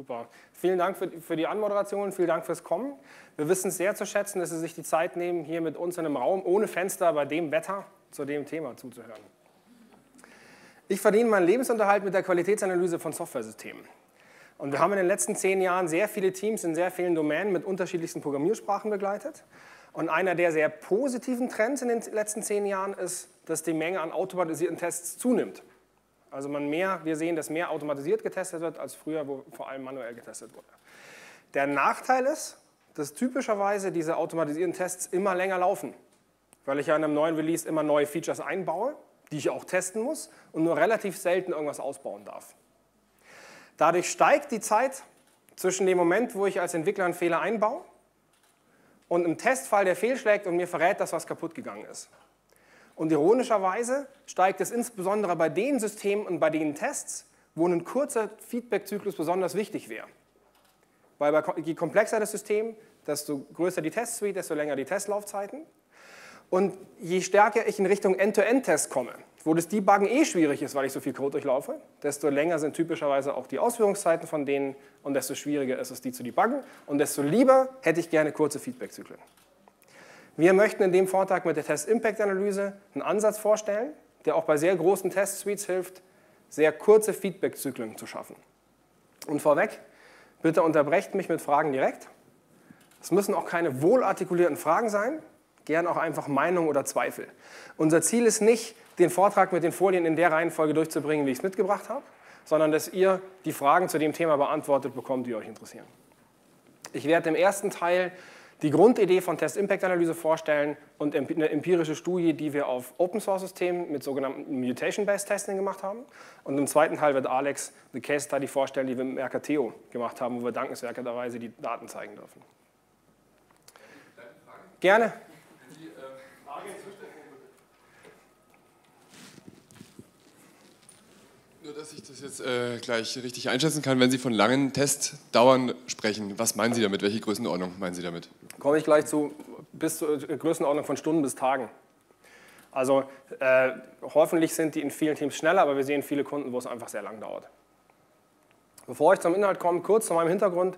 Super. Vielen Dank für, für die Anmoderation, vielen Dank fürs Kommen. Wir wissen es sehr zu schätzen, dass Sie sich die Zeit nehmen, hier mit uns in einem Raum ohne Fenster bei dem Wetter zu dem Thema zuzuhören. Ich verdiene meinen Lebensunterhalt mit der Qualitätsanalyse von Softwaresystemen. Und wir haben in den letzten zehn Jahren sehr viele Teams in sehr vielen Domänen mit unterschiedlichsten Programmiersprachen begleitet. Und einer der sehr positiven Trends in den letzten zehn Jahren ist, dass die Menge an automatisierten Tests zunimmt. Also man mehr, wir sehen, dass mehr automatisiert getestet wird, als früher, wo vor allem manuell getestet wurde. Der Nachteil ist, dass typischerweise diese automatisierten Tests immer länger laufen, weil ich ja in einem neuen Release immer neue Features einbaue, die ich auch testen muss und nur relativ selten irgendwas ausbauen darf. Dadurch steigt die Zeit zwischen dem Moment, wo ich als Entwickler einen Fehler einbaue und im Testfall der fehlschlägt und mir verrät, dass was kaputt gegangen ist. Und ironischerweise steigt es insbesondere bei den Systemen und bei den Tests, wo ein kurzer Feedback-Zyklus besonders wichtig wäre. Weil je komplexer das System, desto größer die Testsuite, desto länger die Testlaufzeiten. Und je stärker ich in Richtung End-to-End-Test komme, wo das Debuggen eh schwierig ist, weil ich so viel Code durchlaufe, desto länger sind typischerweise auch die Ausführungszeiten von denen und desto schwieriger ist es, die zu debuggen und desto lieber hätte ich gerne kurze Feedback-Zyklen. Wir möchten in dem Vortrag mit der Test-Impact-Analyse einen Ansatz vorstellen, der auch bei sehr großen Test-Suites hilft, sehr kurze Feedback-Zyklen zu schaffen. Und vorweg, bitte unterbrecht mich mit Fragen direkt. Es müssen auch keine wohlartikulierten Fragen sein, gern auch einfach Meinung oder Zweifel. Unser Ziel ist nicht, den Vortrag mit den Folien in der Reihenfolge durchzubringen, wie ich es mitgebracht habe, sondern dass ihr die Fragen zu dem Thema beantwortet bekommt, die euch interessieren. Ich werde im ersten Teil die Grundidee von Test-Impact-Analyse vorstellen und eine empirische Studie, die wir auf Open-Source-Systemen mit sogenannten Mutation-Based Testing gemacht haben. Und im zweiten Teil wird Alex eine Case-Study vorstellen, die wir mit Mercateo gemacht haben, wo wir dankenswerterweise die Daten zeigen dürfen. Gerne. Nur, dass ich das jetzt äh, gleich richtig einschätzen kann, wenn Sie von langen Testdauern sprechen, was meinen Sie damit? Welche Größenordnung meinen Sie damit? Komme ich gleich zu, bis zur Größenordnung von Stunden bis Tagen. Also äh, hoffentlich sind die in vielen Teams schneller, aber wir sehen viele Kunden, wo es einfach sehr lang dauert. Bevor ich zum Inhalt komme, kurz zu meinem Hintergrund,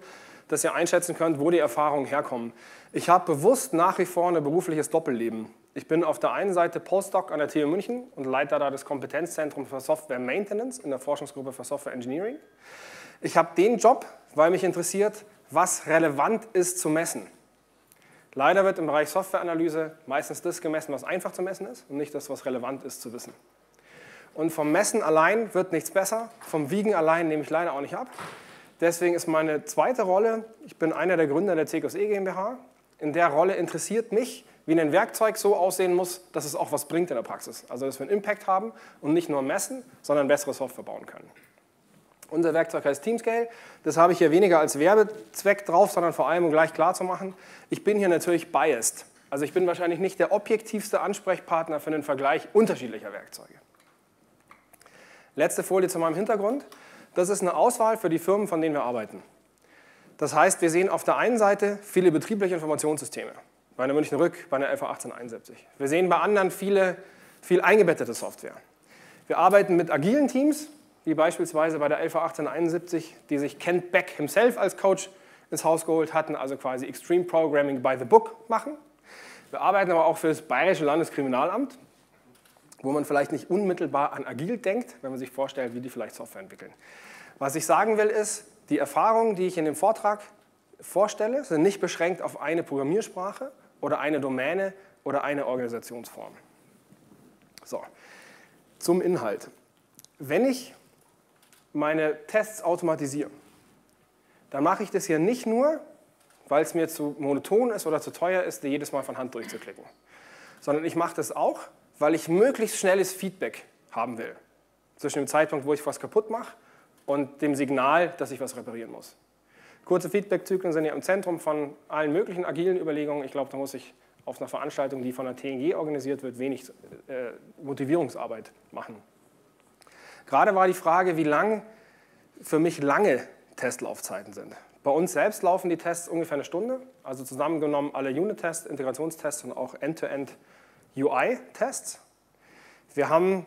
dass ihr einschätzen könnt, wo die Erfahrungen herkommen. Ich habe bewusst nach wie vor ein berufliches Doppelleben. Ich bin auf der einen Seite Postdoc an der TU München und leite da das Kompetenzzentrum für Software Maintenance in der Forschungsgruppe für Software Engineering. Ich habe den Job, weil mich interessiert, was relevant ist zu messen. Leider wird im Bereich Softwareanalyse meistens das gemessen, was einfach zu messen ist und nicht das, was relevant ist zu wissen. Und vom Messen allein wird nichts besser, vom Wiegen allein nehme ich leider auch nicht ab. Deswegen ist meine zweite Rolle, ich bin einer der Gründer der CQSE GmbH. In der Rolle interessiert mich, wie ein Werkzeug so aussehen muss, dass es auch was bringt in der Praxis. Also dass wir einen Impact haben und nicht nur messen, sondern bessere Software bauen können. Unser Werkzeug heißt Teamscale. Das habe ich hier weniger als Werbezweck drauf, sondern vor allem, um gleich klar zu machen, ich bin hier natürlich biased. Also ich bin wahrscheinlich nicht der objektivste Ansprechpartner für den Vergleich unterschiedlicher Werkzeuge. Letzte Folie zu meinem Hintergrund. Das ist eine Auswahl für die Firmen, von denen wir arbeiten. Das heißt, wir sehen auf der einen Seite viele betriebliche Informationssysteme bei einer München Rück, bei einer LV 1871. Wir sehen bei anderen viele, viel eingebettete Software. Wir arbeiten mit agilen Teams, wie beispielsweise bei der LV 1871, die sich Kent Beck himself als Coach ins Haus geholt hatten, also quasi Extreme Programming by the Book machen. Wir arbeiten aber auch für das Bayerische Landeskriminalamt, wo man vielleicht nicht unmittelbar an agil denkt, wenn man sich vorstellt, wie die vielleicht Software entwickeln. Was ich sagen will, ist, die Erfahrungen, die ich in dem Vortrag vorstelle, sind nicht beschränkt auf eine Programmiersprache, oder eine Domäne oder eine Organisationsform. So, zum Inhalt. Wenn ich meine Tests automatisiere, dann mache ich das hier nicht nur, weil es mir zu monoton ist oder zu teuer ist, jedes Mal von Hand durchzuklicken, sondern ich mache das auch, weil ich möglichst schnelles Feedback haben will. Zwischen dem Zeitpunkt, wo ich was kaputt mache und dem Signal, dass ich was reparieren muss. Kurze Feedback-Zyklen sind ja im Zentrum von allen möglichen agilen Überlegungen. Ich glaube, da muss ich auf einer Veranstaltung, die von der TNG organisiert wird, wenig äh, Motivierungsarbeit machen. Gerade war die Frage, wie lang für mich lange Testlaufzeiten sind. Bei uns selbst laufen die Tests ungefähr eine Stunde, also zusammengenommen alle Unit-Tests, Integrationstests und auch End-to-End UI-Tests. Wir haben,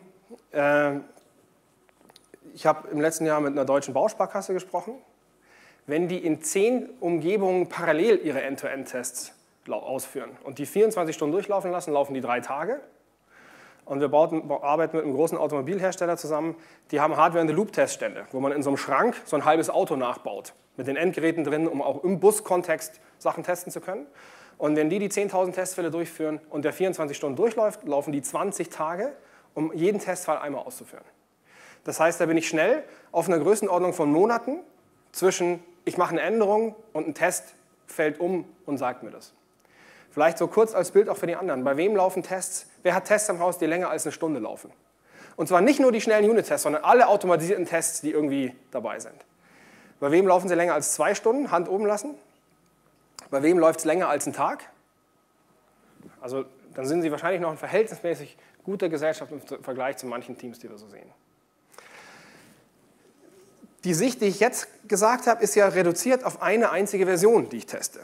äh, ich habe im letzten Jahr mit einer deutschen Bausparkasse gesprochen wenn die in zehn Umgebungen parallel ihre End-to-End-Tests ausführen und die 24 Stunden durchlaufen lassen, laufen die drei Tage. Und wir bauten, arbeiten mit einem großen Automobilhersteller zusammen, die haben Hardware-in-the-Loop-Teststände, wo man in so einem Schrank so ein halbes Auto nachbaut, mit den Endgeräten drin, um auch im Buskontext Sachen testen zu können. Und wenn die die 10.000 Testfälle durchführen und der 24 Stunden durchläuft, laufen die 20 Tage, um jeden Testfall einmal auszuführen. Das heißt, da bin ich schnell auf einer Größenordnung von Monaten zwischen, ich mache eine Änderung und ein Test fällt um und sagt mir das. Vielleicht so kurz als Bild auch für die anderen. Bei wem laufen Tests? Wer hat Tests am Haus, die länger als eine Stunde laufen? Und zwar nicht nur die schnellen Unit-Tests, sondern alle automatisierten Tests, die irgendwie dabei sind. Bei wem laufen sie länger als zwei Stunden? Hand oben lassen. Bei wem läuft es länger als ein Tag? Also dann sind sie wahrscheinlich noch in verhältnismäßig guter Gesellschaft im Vergleich zu manchen Teams, die wir so sehen. Die Sicht, die ich jetzt gesagt habe, ist ja reduziert auf eine einzige Version, die ich teste.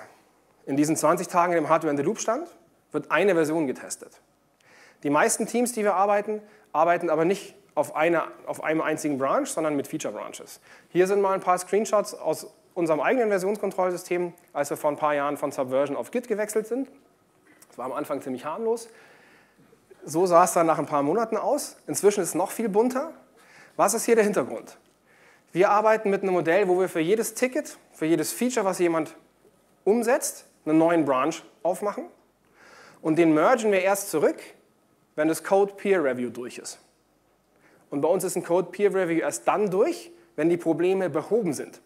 In diesen 20 Tagen, in dem Hardware in the Loop stand, wird eine Version getestet. Die meisten Teams, die wir arbeiten, arbeiten aber nicht auf, eine, auf einem einzigen Branch, sondern mit Feature Branches. Hier sind mal ein paar Screenshots aus unserem eigenen Versionskontrollsystem, als wir vor ein paar Jahren von Subversion auf Git gewechselt sind. Das war am Anfang ziemlich harmlos. So sah es dann nach ein paar Monaten aus. Inzwischen ist es noch viel bunter. Was ist hier der Hintergrund? Wir arbeiten mit einem Modell, wo wir für jedes Ticket, für jedes Feature, was jemand umsetzt, einen neuen Branch aufmachen und den mergen wir erst zurück, wenn das Code Peer Review durch ist. Und bei uns ist ein Code Peer Review erst dann durch, wenn die Probleme behoben sind,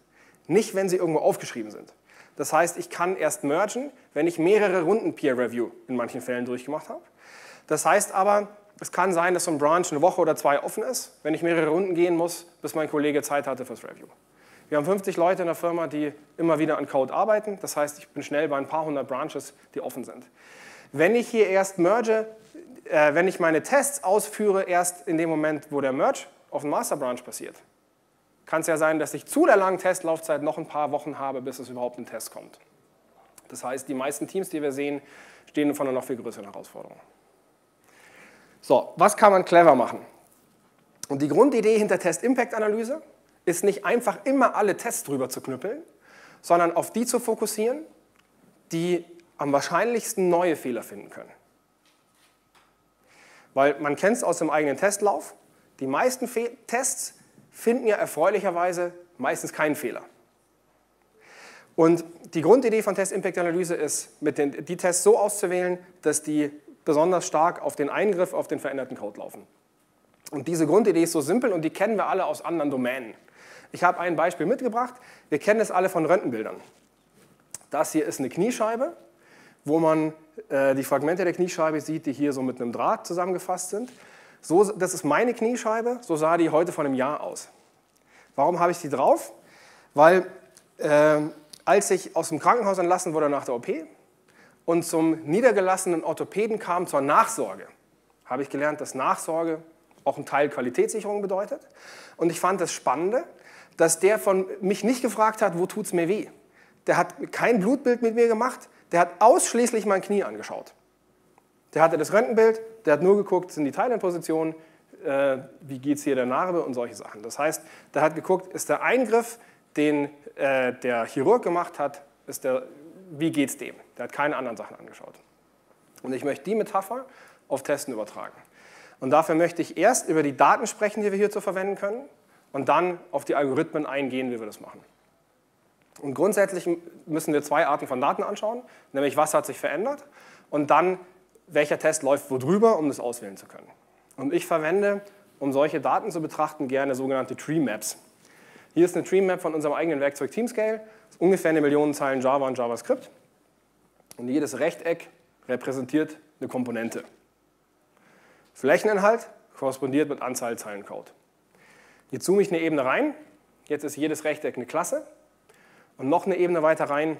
nicht wenn sie irgendwo aufgeschrieben sind. Das heißt, ich kann erst mergen, wenn ich mehrere Runden Peer Review in manchen Fällen durchgemacht habe. Das heißt aber, es kann sein, dass so ein Branch eine Woche oder zwei offen ist, wenn ich mehrere Runden gehen muss, bis mein Kollege Zeit hatte fürs Review. Wir haben 50 Leute in der Firma, die immer wieder an Code arbeiten. Das heißt, ich bin schnell bei ein paar hundert Branches, die offen sind. Wenn ich hier erst merge, äh, wenn ich meine Tests ausführe, erst in dem Moment, wo der Merge auf dem Master Branch passiert, kann es ja sein, dass ich zu der langen Testlaufzeit noch ein paar Wochen habe, bis es überhaupt ein Test kommt. Das heißt, die meisten Teams, die wir sehen, stehen vor einer noch viel größeren Herausforderung. So, was kann man clever machen? Und die Grundidee hinter Test-Impact-Analyse ist nicht einfach immer alle Tests drüber zu knüppeln, sondern auf die zu fokussieren, die am wahrscheinlichsten neue Fehler finden können. Weil man kennt es aus dem eigenen Testlauf, die meisten Fe Tests finden ja erfreulicherweise meistens keinen Fehler. Und die Grundidee von Test-Impact-Analyse ist, mit den, die Tests so auszuwählen, dass die besonders stark auf den Eingriff auf den veränderten Code laufen. Und diese Grundidee ist so simpel und die kennen wir alle aus anderen Domänen. Ich habe ein Beispiel mitgebracht. Wir kennen es alle von Röntgenbildern. Das hier ist eine Kniescheibe, wo man äh, die Fragmente der Kniescheibe sieht, die hier so mit einem Draht zusammengefasst sind. So, das ist meine Kniescheibe, so sah die heute vor einem Jahr aus. Warum habe ich die drauf? Weil äh, als ich aus dem Krankenhaus entlassen wurde nach der OP, und zum niedergelassenen Orthopäden kam zur Nachsorge, habe ich gelernt, dass Nachsorge auch ein Teil Qualitätssicherung bedeutet. Und ich fand das Spannende, dass der von mich nicht gefragt hat, wo tut es mir weh. Der hat kein Blutbild mit mir gemacht, der hat ausschließlich mein Knie angeschaut. Der hatte das Röntgenbild, der hat nur geguckt, sind die Teile in Position, äh, wie geht es hier der Narbe und solche Sachen. Das heißt, der hat geguckt, ist der Eingriff, den äh, der Chirurg gemacht hat, ist der, wie geht es dem? Der hat keine anderen Sachen angeschaut. Und ich möchte die Metapher auf Testen übertragen. Und dafür möchte ich erst über die Daten sprechen, die wir hierzu verwenden können, und dann auf die Algorithmen eingehen, wie wir das machen. Und grundsätzlich müssen wir zwei Arten von Daten anschauen, nämlich was hat sich verändert und dann welcher Test läuft wo drüber, um das auswählen zu können. Und ich verwende, um solche Daten zu betrachten, gerne sogenannte Tree Maps. Hier ist eine Tree Map von unserem eigenen Werkzeug Teamscale, ungefähr eine Million Zeilen Java und JavaScript. Und jedes Rechteck repräsentiert eine Komponente. Flächeninhalt korrespondiert mit Anzahl Zeilen Code. Jetzt zoome ich eine Ebene rein. Jetzt ist jedes Rechteck eine Klasse. Und noch eine Ebene weiter rein.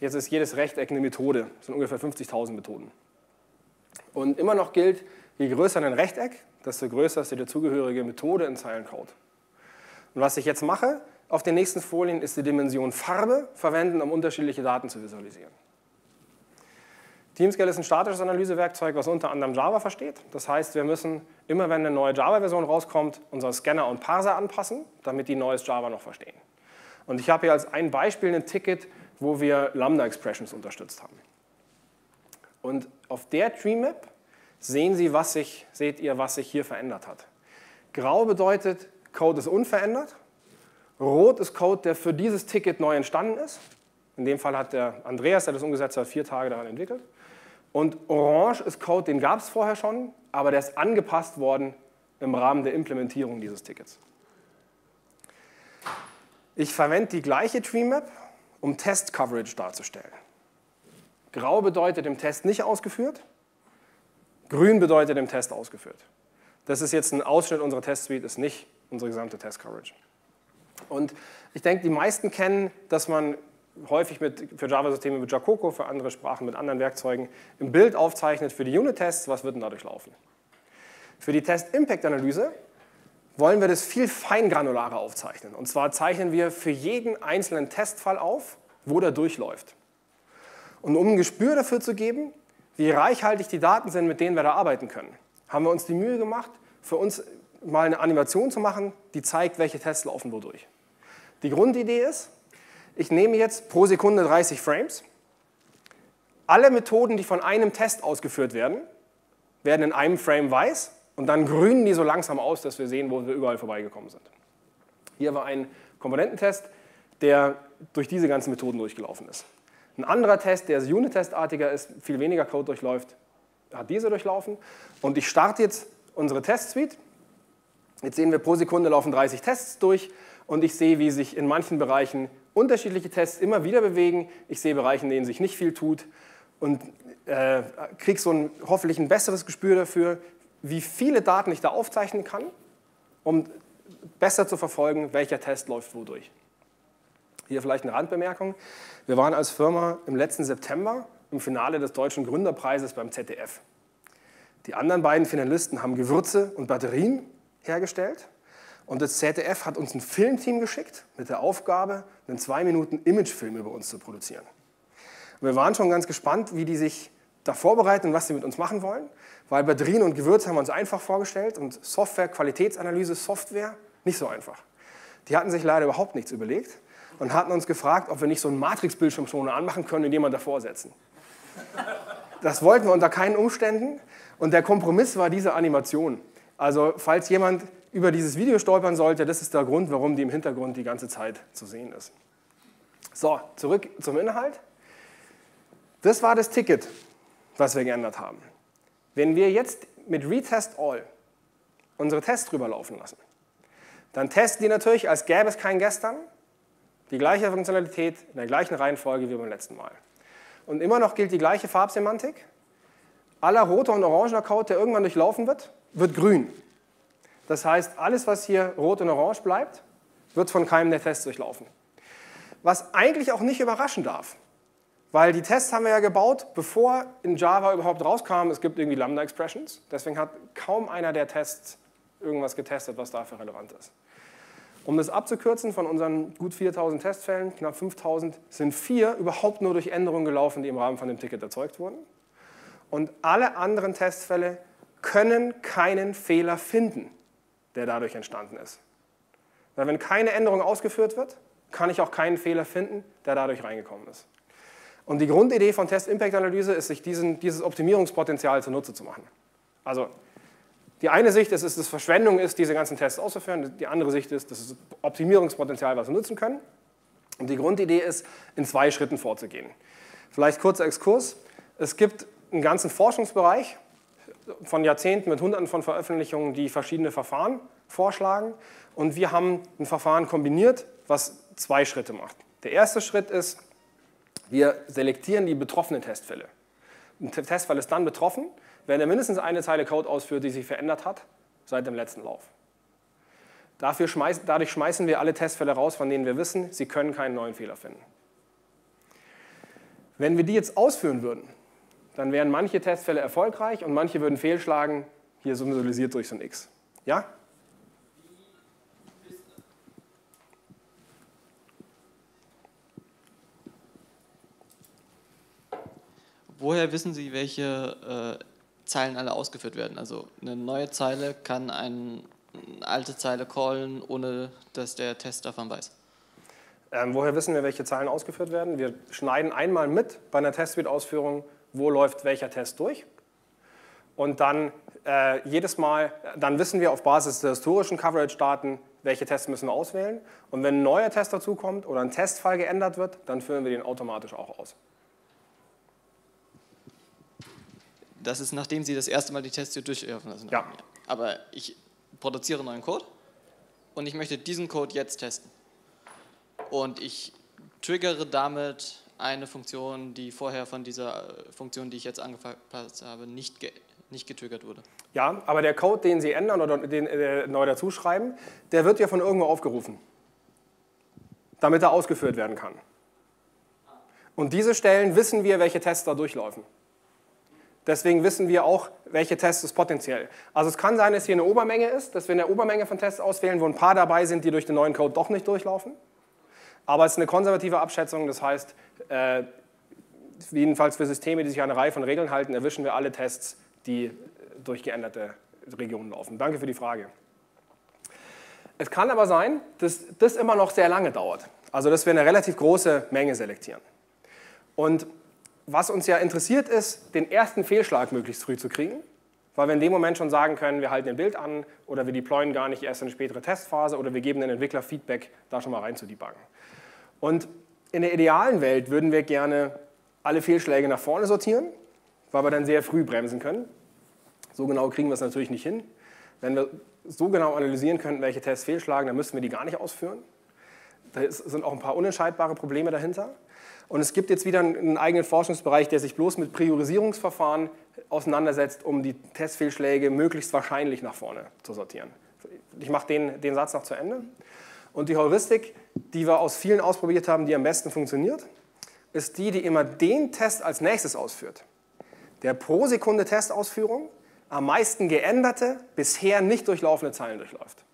Jetzt ist jedes Rechteck eine Methode. Das sind ungefähr 50.000 Methoden. Und immer noch gilt, je größer ein Rechteck, desto größer ist die dazugehörige Methode in Zeilencode. Und was ich jetzt mache auf den nächsten Folien, ist die Dimension Farbe verwenden, um unterschiedliche Daten zu visualisieren. Teamscale ist ein statisches Analysewerkzeug, was unter anderem Java versteht. Das heißt, wir müssen immer, wenn eine neue Java-Version rauskommt, unseren Scanner und Parser anpassen, damit die neues Java noch verstehen. Und ich habe hier als ein Beispiel ein Ticket, wo wir Lambda-Expressions unterstützt haben. Und auf der TreeMap sehen Sie, was sich, seht ihr, was sich hier verändert hat. Grau bedeutet, Code ist unverändert. Rot ist Code, der für dieses Ticket neu entstanden ist. In dem Fall hat der Andreas, der das umgesetzt hat, vier Tage daran entwickelt. Und Orange ist Code, den gab es vorher schon, aber der ist angepasst worden im Rahmen der Implementierung dieses Tickets. Ich verwende die gleiche TreeMap, um Test-Coverage darzustellen. Grau bedeutet im Test nicht ausgeführt, grün bedeutet im Test ausgeführt. Das ist jetzt ein Ausschnitt unserer Test-Suite, ist nicht unsere gesamte Test-Coverage. Und ich denke, die meisten kennen, dass man häufig mit, für Java-Systeme mit Jacoco, für andere Sprachen mit anderen Werkzeugen ein Bild aufzeichnet für die Unit-Tests, was wird denn dadurch laufen. Für die Test-Impact-Analyse wollen wir das viel feingranularer aufzeichnen. Und zwar zeichnen wir für jeden einzelnen Testfall auf, wo der durchläuft. Und um ein Gespür dafür zu geben, wie reichhaltig die Daten sind, mit denen wir da arbeiten können, haben wir uns die Mühe gemacht, für uns mal eine Animation zu machen, die zeigt, welche Tests laufen wodurch. Die Grundidee ist, ich nehme jetzt pro Sekunde 30 Frames. Alle Methoden, die von einem Test ausgeführt werden, werden in einem Frame weiß und dann grünen die so langsam aus, dass wir sehen, wo wir überall vorbeigekommen sind. Hier war ein Komponententest, der durch diese ganzen Methoden durchgelaufen ist. Ein anderer Test, der Unit-Testartiger ist, viel weniger Code durchläuft, hat diese durchlaufen. Und ich starte jetzt unsere Test-Suite. Jetzt sehen wir, pro Sekunde laufen 30 Tests durch und ich sehe, wie sich in manchen Bereichen unterschiedliche Tests immer wieder bewegen. Ich sehe Bereiche, in denen sich nicht viel tut und äh, kriege so ein, hoffentlich ein besseres Gespür dafür, wie viele Daten ich da aufzeichnen kann, um besser zu verfolgen, welcher Test läuft wodurch. Hier vielleicht eine Randbemerkung. Wir waren als Firma im letzten September im Finale des Deutschen Gründerpreises beim ZDF. Die anderen beiden Finalisten haben Gewürze und Batterien hergestellt. Und das ZDF hat uns ein Filmteam geschickt mit der Aufgabe, einen zwei Minuten Imagefilm über uns zu produzieren. Und wir waren schon ganz gespannt, wie die sich da vorbereiten und was sie mit uns machen wollen, weil Batterien und Gewürze haben wir uns einfach vorgestellt und Software, Qualitätsanalyse, Software nicht so einfach. Die hatten sich leider überhaupt nichts überlegt und hatten uns gefragt, ob wir nicht so einen Matrix-Bildschirmschoner anmachen können und jemanden davor setzen. Das wollten wir unter keinen Umständen und der Kompromiss war diese Animation. Also falls jemand über dieses Video stolpern sollte, das ist der Grund, warum die im Hintergrund die ganze Zeit zu sehen ist. So, zurück zum Inhalt. Das war das Ticket, was wir geändert haben. Wenn wir jetzt mit Retest All unsere Tests drüber laufen lassen, dann testen die natürlich, als gäbe es kein Gestern, die gleiche Funktionalität in der gleichen Reihenfolge wie beim letzten Mal. Und immer noch gilt die gleiche Farbsemantik. Aller roter und orangener Code, der irgendwann durchlaufen wird, wird grün. Das heißt, alles, was hier rot und orange bleibt, wird von keinem der Tests durchlaufen. Was eigentlich auch nicht überraschen darf, weil die Tests haben wir ja gebaut, bevor in Java überhaupt rauskam, es gibt irgendwie Lambda-Expressions. Deswegen hat kaum einer der Tests irgendwas getestet, was dafür relevant ist. Um das abzukürzen, von unseren gut 4000 Testfällen, knapp 5000, sind vier überhaupt nur durch Änderungen gelaufen, die im Rahmen von dem Ticket erzeugt wurden. Und alle anderen Testfälle können keinen Fehler finden, der dadurch entstanden ist. Weil wenn keine Änderung ausgeführt wird, kann ich auch keinen Fehler finden, der dadurch reingekommen ist. Und die Grundidee von Test-Impact-Analyse ist, sich diesen, dieses Optimierungspotenzial zunutze zu machen. Also die eine Sicht ist, dass es Verschwendung ist, diese ganzen Tests auszuführen. Die andere Sicht ist, dass es Optimierungspotenzial, was wir nutzen können. Und die Grundidee ist, in zwei Schritten vorzugehen. Vielleicht kurzer Exkurs. Es gibt einen ganzen Forschungsbereich von Jahrzehnten mit Hunderten von Veröffentlichungen, die verschiedene Verfahren vorschlagen. Und wir haben ein Verfahren kombiniert, was zwei Schritte macht. Der erste Schritt ist, wir selektieren die betroffenen Testfälle. Ein Testfall ist dann betroffen, wenn er mindestens eine Zeile Code ausführt, die sich verändert hat seit dem letzten Lauf. Schmeiß, dadurch schmeißen wir alle Testfälle raus, von denen wir wissen, sie können keinen neuen Fehler finden. Wenn wir die jetzt ausführen würden, dann wären manche Testfälle erfolgreich und manche würden fehlschlagen, hier symbolisiert durch so ein X. Ja? Woher wissen Sie, welche äh, Zeilen alle ausgeführt werden. Also eine neue Zeile kann eine alte Zeile callen, ohne dass der Test davon weiß. Ähm, woher wissen wir, welche Zahlen ausgeführt werden? Wir schneiden einmal mit bei einer Testsuite-Ausführung, wo läuft welcher Test durch. Und dann äh, jedes Mal, dann wissen wir auf Basis der historischen Coverage-Daten, welche Tests müssen wir auswählen. Und wenn ein neuer Test dazukommt oder ein Testfall geändert wird, dann führen wir den automatisch auch aus. Das ist, nachdem Sie das erste Mal die Tests durchlaufen lassen. Ja. Aber ich produziere neuen Code und ich möchte diesen Code jetzt testen. Und ich triggere damit eine Funktion, die vorher von dieser Funktion, die ich jetzt angepasst habe, nicht, ge nicht getriggert wurde. Ja, aber der Code, den Sie ändern oder den äh, neu dazuschreiben, der wird ja von irgendwo aufgerufen, damit er ausgeführt werden kann. Und diese Stellen wissen wir, welche Tests da durchlaufen. Deswegen wissen wir auch, welche Tests es potenziell. Also es kann sein, dass hier eine Obermenge ist, dass wir eine Obermenge von Tests auswählen, wo ein paar dabei sind, die durch den neuen Code doch nicht durchlaufen. Aber es ist eine konservative Abschätzung, das heißt, äh, jedenfalls für Systeme, die sich an eine Reihe von Regeln halten, erwischen wir alle Tests, die durch geänderte Regionen laufen. Danke für die Frage. Es kann aber sein, dass das immer noch sehr lange dauert. Also dass wir eine relativ große Menge selektieren. Und was uns ja interessiert ist, den ersten Fehlschlag möglichst früh zu kriegen, weil wir in dem Moment schon sagen können, wir halten ein Bild an oder wir deployen gar nicht erst in eine spätere Testphase oder wir geben den Entwickler Feedback, da schon mal rein zu debuggen. Und in der idealen Welt würden wir gerne alle Fehlschläge nach vorne sortieren, weil wir dann sehr früh bremsen können. So genau kriegen wir es natürlich nicht hin. Wenn wir so genau analysieren könnten, welche Tests fehlschlagen, dann müssten wir die gar nicht ausführen. Da sind auch ein paar unentscheidbare Probleme dahinter. Und es gibt jetzt wieder einen eigenen Forschungsbereich, der sich bloß mit Priorisierungsverfahren auseinandersetzt, um die Testfehlschläge möglichst wahrscheinlich nach vorne zu sortieren. Ich mache den, den Satz noch zu Ende. Und die Heuristik, die wir aus vielen ausprobiert haben, die am besten funktioniert, ist die, die immer den Test als nächstes ausführt. Der pro Sekunde Testausführung am meisten geänderte, bisher nicht durchlaufende Zeilen durchläuft.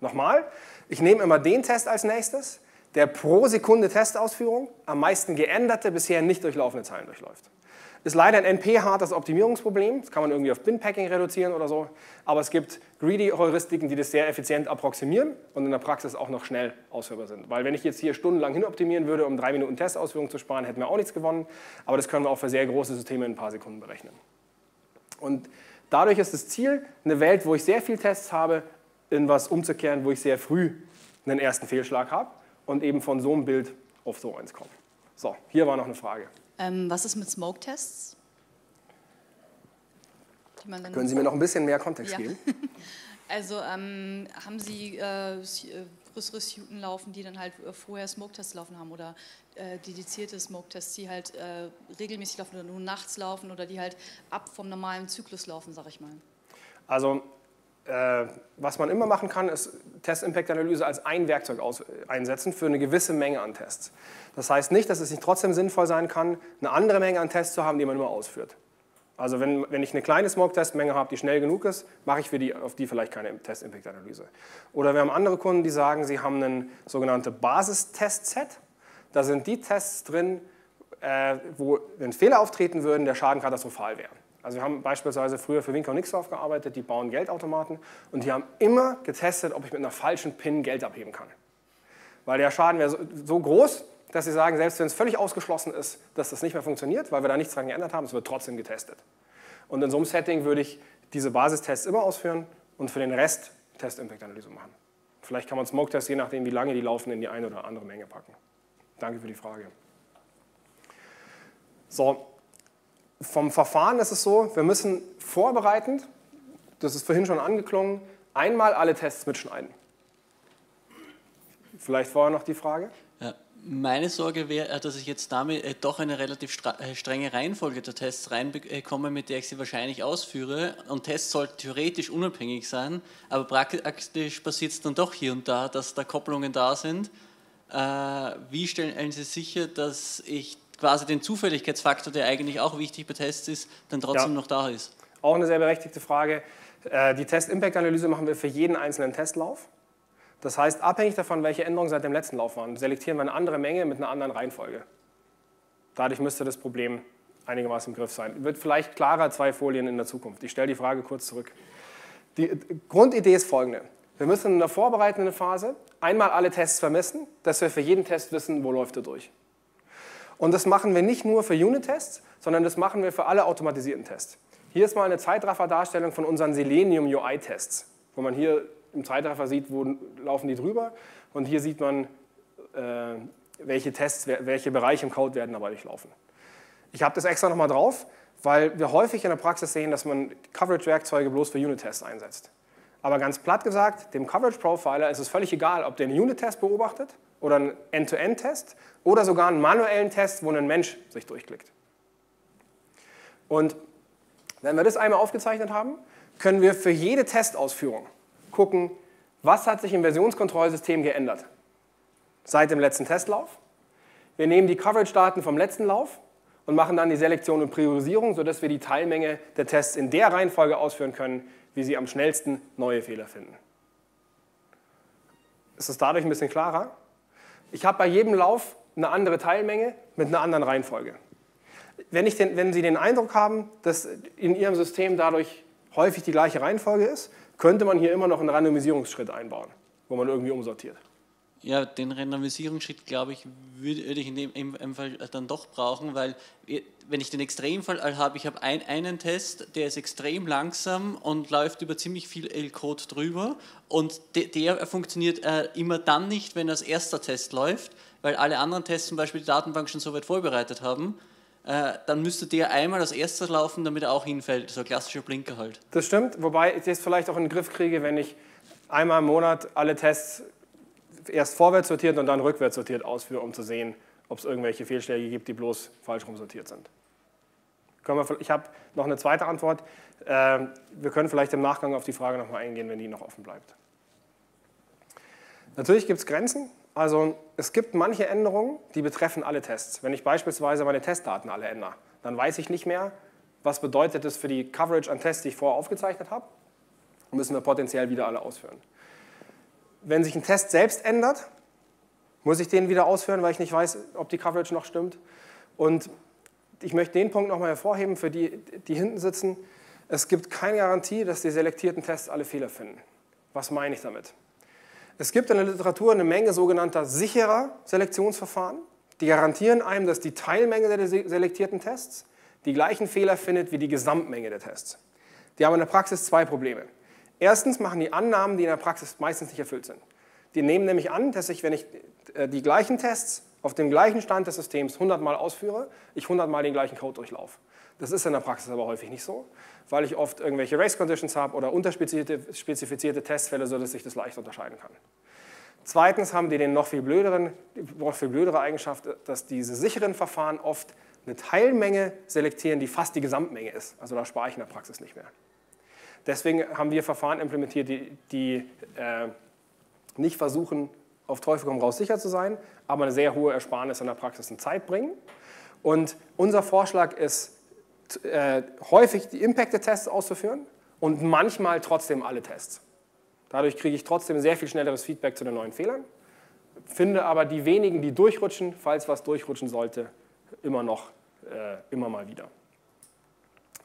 Nochmal, ich nehme immer den Test als nächstes, der pro Sekunde Testausführung am meisten geänderte, bisher nicht durchlaufende Zeilen durchläuft. Ist leider ein NP-hartes Optimierungsproblem, das kann man irgendwie auf Bin-Packing reduzieren oder so, aber es gibt Greedy-Heuristiken, die das sehr effizient approximieren und in der Praxis auch noch schnell ausführbar sind. Weil wenn ich jetzt hier stundenlang hinoptimieren würde, um drei Minuten Testausführung zu sparen, hätten wir auch nichts gewonnen, aber das können wir auch für sehr große Systeme in ein paar Sekunden berechnen. Und dadurch ist das Ziel, eine Welt, wo ich sehr viel Tests habe, in was umzukehren, wo ich sehr früh einen ersten Fehlschlag habe und eben von so einem Bild auf so eins kommen. So, hier war noch eine Frage. Ähm, was ist mit Smoke-Tests? Können Sie mir noch ein bisschen mehr Kontext ja. geben? Also ähm, haben Sie äh, äh, größere Suiten laufen, die dann halt äh, vorher Smoke-Tests laufen haben oder äh, dedizierte Smoke-Tests, die halt äh, regelmäßig laufen oder nur nachts laufen oder die halt ab vom normalen Zyklus laufen, sag ich mal? Also äh, was man immer machen kann, ist Test-Impact-Analyse als ein Werkzeug aus, einsetzen für eine gewisse Menge an Tests. Das heißt nicht, dass es nicht trotzdem sinnvoll sein kann, eine andere Menge an Tests zu haben, die man immer ausführt. Also wenn, wenn ich eine kleine Smoke-Test-Menge habe, die schnell genug ist, mache ich für die, auf die vielleicht keine Test-Impact-Analyse. Oder wir haben andere Kunden, die sagen, sie haben ein sogenannte Basistest-Set. Da sind die Tests drin, äh, wo, wenn Fehler auftreten würden, der Schaden katastrophal wäre. Also wir haben beispielsweise früher für Winker und Nixdorf gearbeitet, die bauen Geldautomaten und die haben immer getestet, ob ich mit einer falschen PIN Geld abheben kann. Weil der Schaden wäre so, so groß, dass sie sagen, selbst wenn es völlig ausgeschlossen ist, dass das nicht mehr funktioniert, weil wir da nichts dran geändert haben, es wird trotzdem getestet. Und in so einem Setting würde ich diese Basistests immer ausführen und für den Rest Test-Impact-Analyse machen. Vielleicht kann man Smoke-Tests, je nachdem wie lange die laufen, in die eine oder andere Menge packen. Danke für die Frage. So, vom Verfahren ist es so, wir müssen vorbereitend, das ist vorhin schon angeklungen, einmal alle Tests mitschneiden. Vielleicht vorher noch die Frage? Ja, meine Sorge wäre, äh, dass ich jetzt damit äh, doch eine relativ äh, strenge Reihenfolge der Tests reinbekomme, mit der ich sie wahrscheinlich ausführe. Und Tests sollten theoretisch unabhängig sein, aber praktisch passiert es dann doch hier und da, dass da Kopplungen da sind. Wie stellen Sie sicher, dass ich quasi den Zufälligkeitsfaktor, der eigentlich auch wichtig bei Tests ist, dann trotzdem ja. noch da ist? Auch eine sehr berechtigte Frage. Äh, die Test-Impact-Analyse machen wir für jeden einzelnen Testlauf. Das heißt, abhängig davon, welche Änderungen seit dem letzten Lauf waren, selektieren wir eine andere Menge mit einer anderen Reihenfolge. Dadurch müsste das Problem einigermaßen im Griff sein. Wird vielleicht klarer zwei Folien in der Zukunft. Ich stelle die Frage kurz zurück. Die Grundidee ist folgende. Wir müssen in der vorbereitenden Phase einmal alle Tests vermessen, dass wir für jeden Test wissen, wo läuft er durch. Und das machen wir nicht nur für Unit-Tests, sondern das machen wir für alle automatisierten Tests. Hier ist mal eine Zeitraffer-Darstellung von unseren Selenium UI-Tests, wo man hier im Zeitraffer sieht, wo laufen die drüber und hier sieht man, äh, welche Tests, welche Bereiche im Code werden dabei durchlaufen. Ich habe das extra nochmal drauf, weil wir häufig in der Praxis sehen, dass man Coverage-Werkzeuge bloß für Unit-Tests einsetzt. Aber ganz platt gesagt, dem Coverage Profiler ist es völlig egal, ob der einen Unit-Test beobachtet oder einen End-to-End-Test oder sogar einen manuellen Test, wo ein Mensch sich durchklickt. Und wenn wir das einmal aufgezeichnet haben, können wir für jede Testausführung gucken, was hat sich im Versionskontrollsystem geändert seit dem letzten Testlauf. Wir nehmen die Coverage-Daten vom letzten Lauf und machen dann die Selektion und Priorisierung, sodass wir die Teilmenge der Tests in der Reihenfolge ausführen können, wie sie am schnellsten neue Fehler finden. Ist das dadurch ein bisschen klarer? Ich habe bei jedem Lauf eine andere Teilmenge mit einer anderen Reihenfolge. Wenn, den, wenn Sie den Eindruck haben, dass in Ihrem System dadurch häufig die gleiche Reihenfolge ist, könnte man hier immer noch einen Randomisierungsschritt einbauen, wo man irgendwie umsortiert. Ja, den Randomisierungsschritt, glaube ich, würde ich in dem, im Fall dann doch brauchen, weil wenn ich den Extremfall habe, ich habe ein, einen Test, der ist extrem langsam und läuft über ziemlich viel L-Code drüber und de, der funktioniert äh, immer dann nicht, wenn als erster Test läuft, weil alle anderen Tests zum Beispiel die Datenbank schon so weit vorbereitet haben. Äh, dann müsste der einmal als erstes laufen, damit er auch hinfällt. So ein klassischer Blinker halt. Das stimmt, wobei ich das vielleicht auch in den Griff kriege, wenn ich einmal im Monat alle Tests erst vorwärts sortiert und dann rückwärts sortiert ausführe, um zu sehen, ob es irgendwelche Fehlschläge gibt, die bloß falsch rumsortiert sind. Ich habe noch eine zweite Antwort. Ähm, wir können vielleicht im Nachgang auf die Frage nochmal eingehen, wenn die noch offen bleibt. Natürlich gibt es Grenzen. Also es gibt manche Änderungen, die betreffen alle Tests. Wenn ich beispielsweise meine Testdaten alle ändere, dann weiß ich nicht mehr, was bedeutet das für die Coverage an Tests, die ich vorher aufgezeichnet habe. Müssen wir potenziell wieder alle ausführen wenn sich ein Test selbst ändert, muss ich den wieder ausführen, weil ich nicht weiß, ob die Coverage noch stimmt. Und ich möchte den Punkt nochmal hervorheben, für die, die hinten sitzen. Es gibt keine Garantie, dass die selektierten Tests alle Fehler finden. Was meine ich damit? Es gibt in der Literatur eine Menge sogenannter sicherer Selektionsverfahren. Die garantieren einem, dass die Teilmenge der selektierten Tests die gleichen Fehler findet wie die Gesamtmenge der Tests. Die haben in der Praxis zwei Probleme. Erstens machen die Annahmen, die in der Praxis meistens nicht erfüllt sind. Die nehmen nämlich an, dass ich, wenn ich äh, die gleichen Tests auf dem gleichen Stand des Systems 100 Mal ausführe, ich 100 Mal den gleichen Code durchlaufe. Das ist in der Praxis aber häufig nicht so, weil ich oft irgendwelche Race Conditions habe oder unterspezifizierte Testfälle, sodass ich das leicht unterscheiden kann. Zweitens haben die den noch viel, blöderen, noch viel blödere Eigenschaft, dass diese sicheren Verfahren oft eine Teilmenge selektieren, die fast die Gesamtmenge ist. Also da spare ich in der Praxis nicht mehr. Deswegen haben wir Verfahren implementiert, die, die äh, nicht versuchen, auf Teufel komm raus sicher zu sein, aber eine sehr hohe Ersparnis in der Praxis in Zeit bringen. Und unser Vorschlag ist, äh, häufig die Impacted-Tests auszuführen und manchmal trotzdem alle Tests. Dadurch kriege ich trotzdem sehr viel schnelleres Feedback zu den neuen Fehlern, finde aber die wenigen, die durchrutschen, falls was durchrutschen sollte, immer noch, äh, immer mal wieder.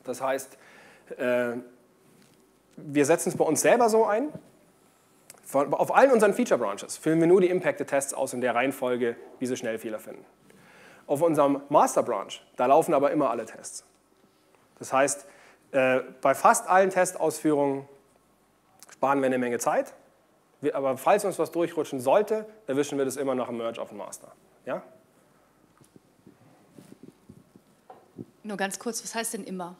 Das heißt, äh, wir setzen es bei uns selber so ein. Auf allen unseren Feature Branches füllen wir nur die Impacted Tests aus in der Reihenfolge, wie sie schnell Fehler finden. Auf unserem Master Branch, da laufen aber immer alle Tests. Das heißt, äh, bei fast allen Testausführungen sparen wir eine Menge Zeit. Aber falls uns was durchrutschen sollte, erwischen wir das immer nach dem Merge auf dem Master. Ja? Nur ganz kurz, was heißt denn immer?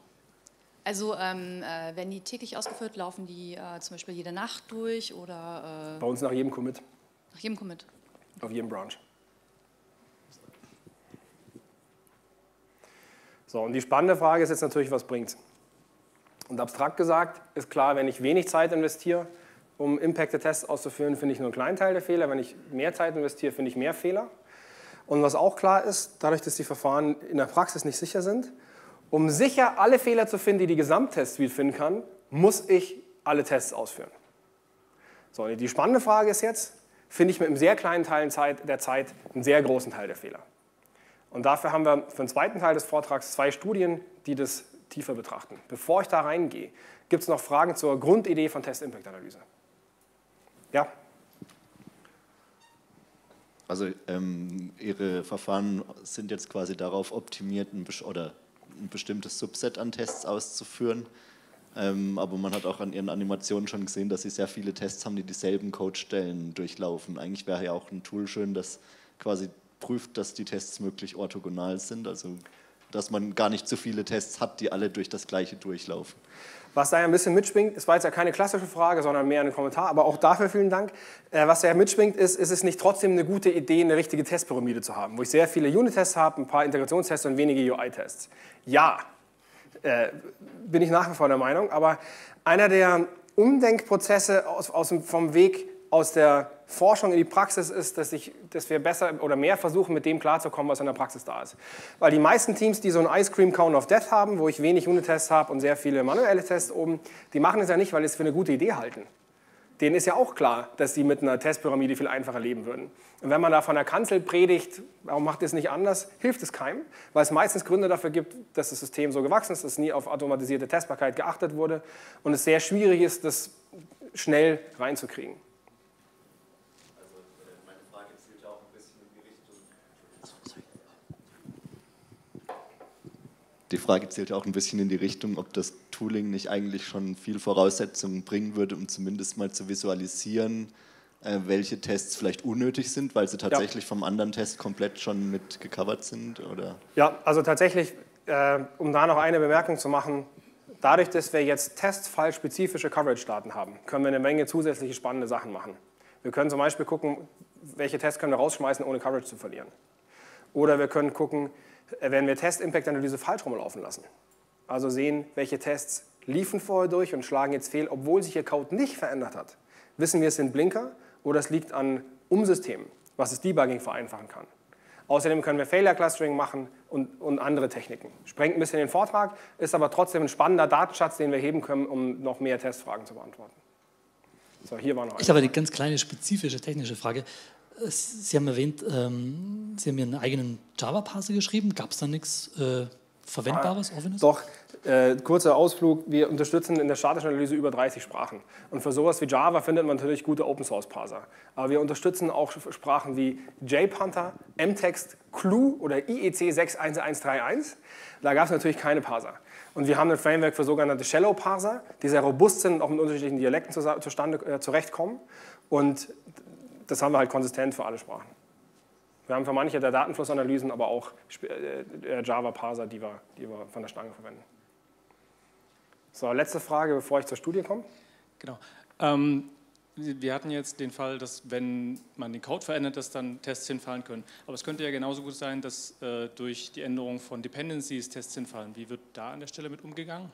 Also ähm, äh, werden die täglich ausgeführt, laufen die äh, zum Beispiel jede Nacht durch oder? Äh Bei uns nach jedem Commit. Nach jedem Commit. Auf jedem Branch. So, und die spannende Frage ist jetzt natürlich, was bringt Und abstrakt gesagt ist klar, wenn ich wenig Zeit investiere, um Impacted-Tests auszuführen, finde ich nur einen kleinen Teil der Fehler. Wenn ich mehr Zeit investiere, finde ich mehr Fehler. Und was auch klar ist, dadurch, dass die Verfahren in der Praxis nicht sicher sind, um sicher alle Fehler zu finden, die die Gesamttest-Suite finden kann, muss ich alle Tests ausführen. So, die spannende Frage ist jetzt, finde ich mit einem sehr kleinen Teil der Zeit einen sehr großen Teil der Fehler. Und dafür haben wir für den zweiten Teil des Vortrags zwei Studien, die das tiefer betrachten. Bevor ich da reingehe, gibt es noch Fragen zur Grundidee von Test-Impact-Analyse. Ja. Also ähm, Ihre Verfahren sind jetzt quasi darauf optimiert, oder ein bestimmtes Subset an Tests auszuführen. Ähm, aber man hat auch an Ihren Animationen schon gesehen, dass Sie sehr viele Tests haben, die dieselben Codestellen durchlaufen. Eigentlich wäre ja auch ein Tool schön, das quasi prüft, dass die Tests möglich orthogonal sind. Also dass man gar nicht so viele Tests hat, die alle durch das gleiche durchlaufen. Was da ja ein bisschen mitschwingt, es war jetzt ja keine klassische Frage, sondern mehr ein Kommentar, aber auch dafür vielen Dank. Äh, was da ja mitschwingt, ist, ist es nicht trotzdem eine gute Idee, eine richtige Testpyramide zu haben, wo ich sehr viele Unit-Tests habe, ein paar Integrationstests und wenige UI-Tests? Ja, äh, bin ich nach wie vor der Meinung, aber einer der Umdenkprozesse aus, aus vom Weg aus der Forschung in die Praxis ist, dass, ich, dass wir besser oder mehr versuchen, mit dem klarzukommen, was in der Praxis da ist. Weil die meisten Teams, die so einen Ice Cream Count of Death haben, wo ich wenig Unit-Tests habe und sehr viele manuelle Tests oben, die machen es ja nicht, weil sie es für eine gute Idee halten. Denen ist ja auch klar, dass sie mit einer Testpyramide viel einfacher leben würden. Und wenn man da von der Kanzel predigt, warum macht ihr es nicht anders, hilft es keinem, weil es meistens Gründe dafür gibt, dass das System so gewachsen ist, dass nie auf automatisierte Testbarkeit geachtet wurde und es sehr schwierig ist, das schnell reinzukriegen. Die Frage zählt ja auch ein bisschen in die Richtung, ob das Tooling nicht eigentlich schon viel Voraussetzungen bringen würde, um zumindest mal zu visualisieren, äh, welche Tests vielleicht unnötig sind, weil sie tatsächlich ja. vom anderen Test komplett schon mit gecovert sind? Oder? Ja, also tatsächlich, äh, um da noch eine Bemerkung zu machen, dadurch, dass wir jetzt testfallspezifische Coverage-Daten haben, können wir eine Menge zusätzliche spannende Sachen machen. Wir können zum Beispiel gucken, welche Tests können wir rausschmeißen, ohne Coverage zu verlieren. Oder wir können gucken, werden wir Test-Impact-Analyse falsch rumlaufen lassen. Also sehen, welche Tests liefen vorher durch und schlagen jetzt fehl, obwohl sich Ihr Code nicht verändert hat. Wissen wir, es sind Blinker oder es liegt an Umsystemen, was das Debugging vereinfachen kann. Außerdem können wir Failure Clustering machen und, und, andere Techniken. Sprengt ein bisschen den Vortrag, ist aber trotzdem ein spannender Datenschatz, den wir heben können, um noch mehr Testfragen zu beantworten. So, hier war noch ich habe eine ganz kleine spezifische technische Frage. Sie haben erwähnt, ähm, Sie haben einen eigenen Java-Parser geschrieben. Gab es da nichts äh, Verwendbares, ah, Offenes? Doch, äh, kurzer Ausflug. Wir unterstützen in der statischen Analyse über 30 Sprachen. Und für sowas wie Java findet man natürlich gute Open-Source-Parser. Aber wir unterstützen auch Sprachen wie JPanther, MText, Clue oder IEC 61131. Da gab es natürlich keine Parser. Und wir haben ein Framework für sogenannte Shallow-Parser, die sehr robust sind und auch mit unterschiedlichen Dialekten zustande, äh, zurechtkommen. Und das haben wir halt konsistent für alle Sprachen. Wir haben für manche der Datenflussanalysen aber auch äh, äh, Java-Parser, die wir, die wir von der Stange verwenden. So, letzte Frage, bevor ich zur Studie komme. Genau. Ähm, wir hatten jetzt den Fall, dass wenn man den Code verändert, dass dann Tests hinfallen können. Aber es könnte ja genauso gut sein, dass äh, durch die Änderung von Dependencies Tests hinfallen. Wie wird da an der Stelle mit umgegangen?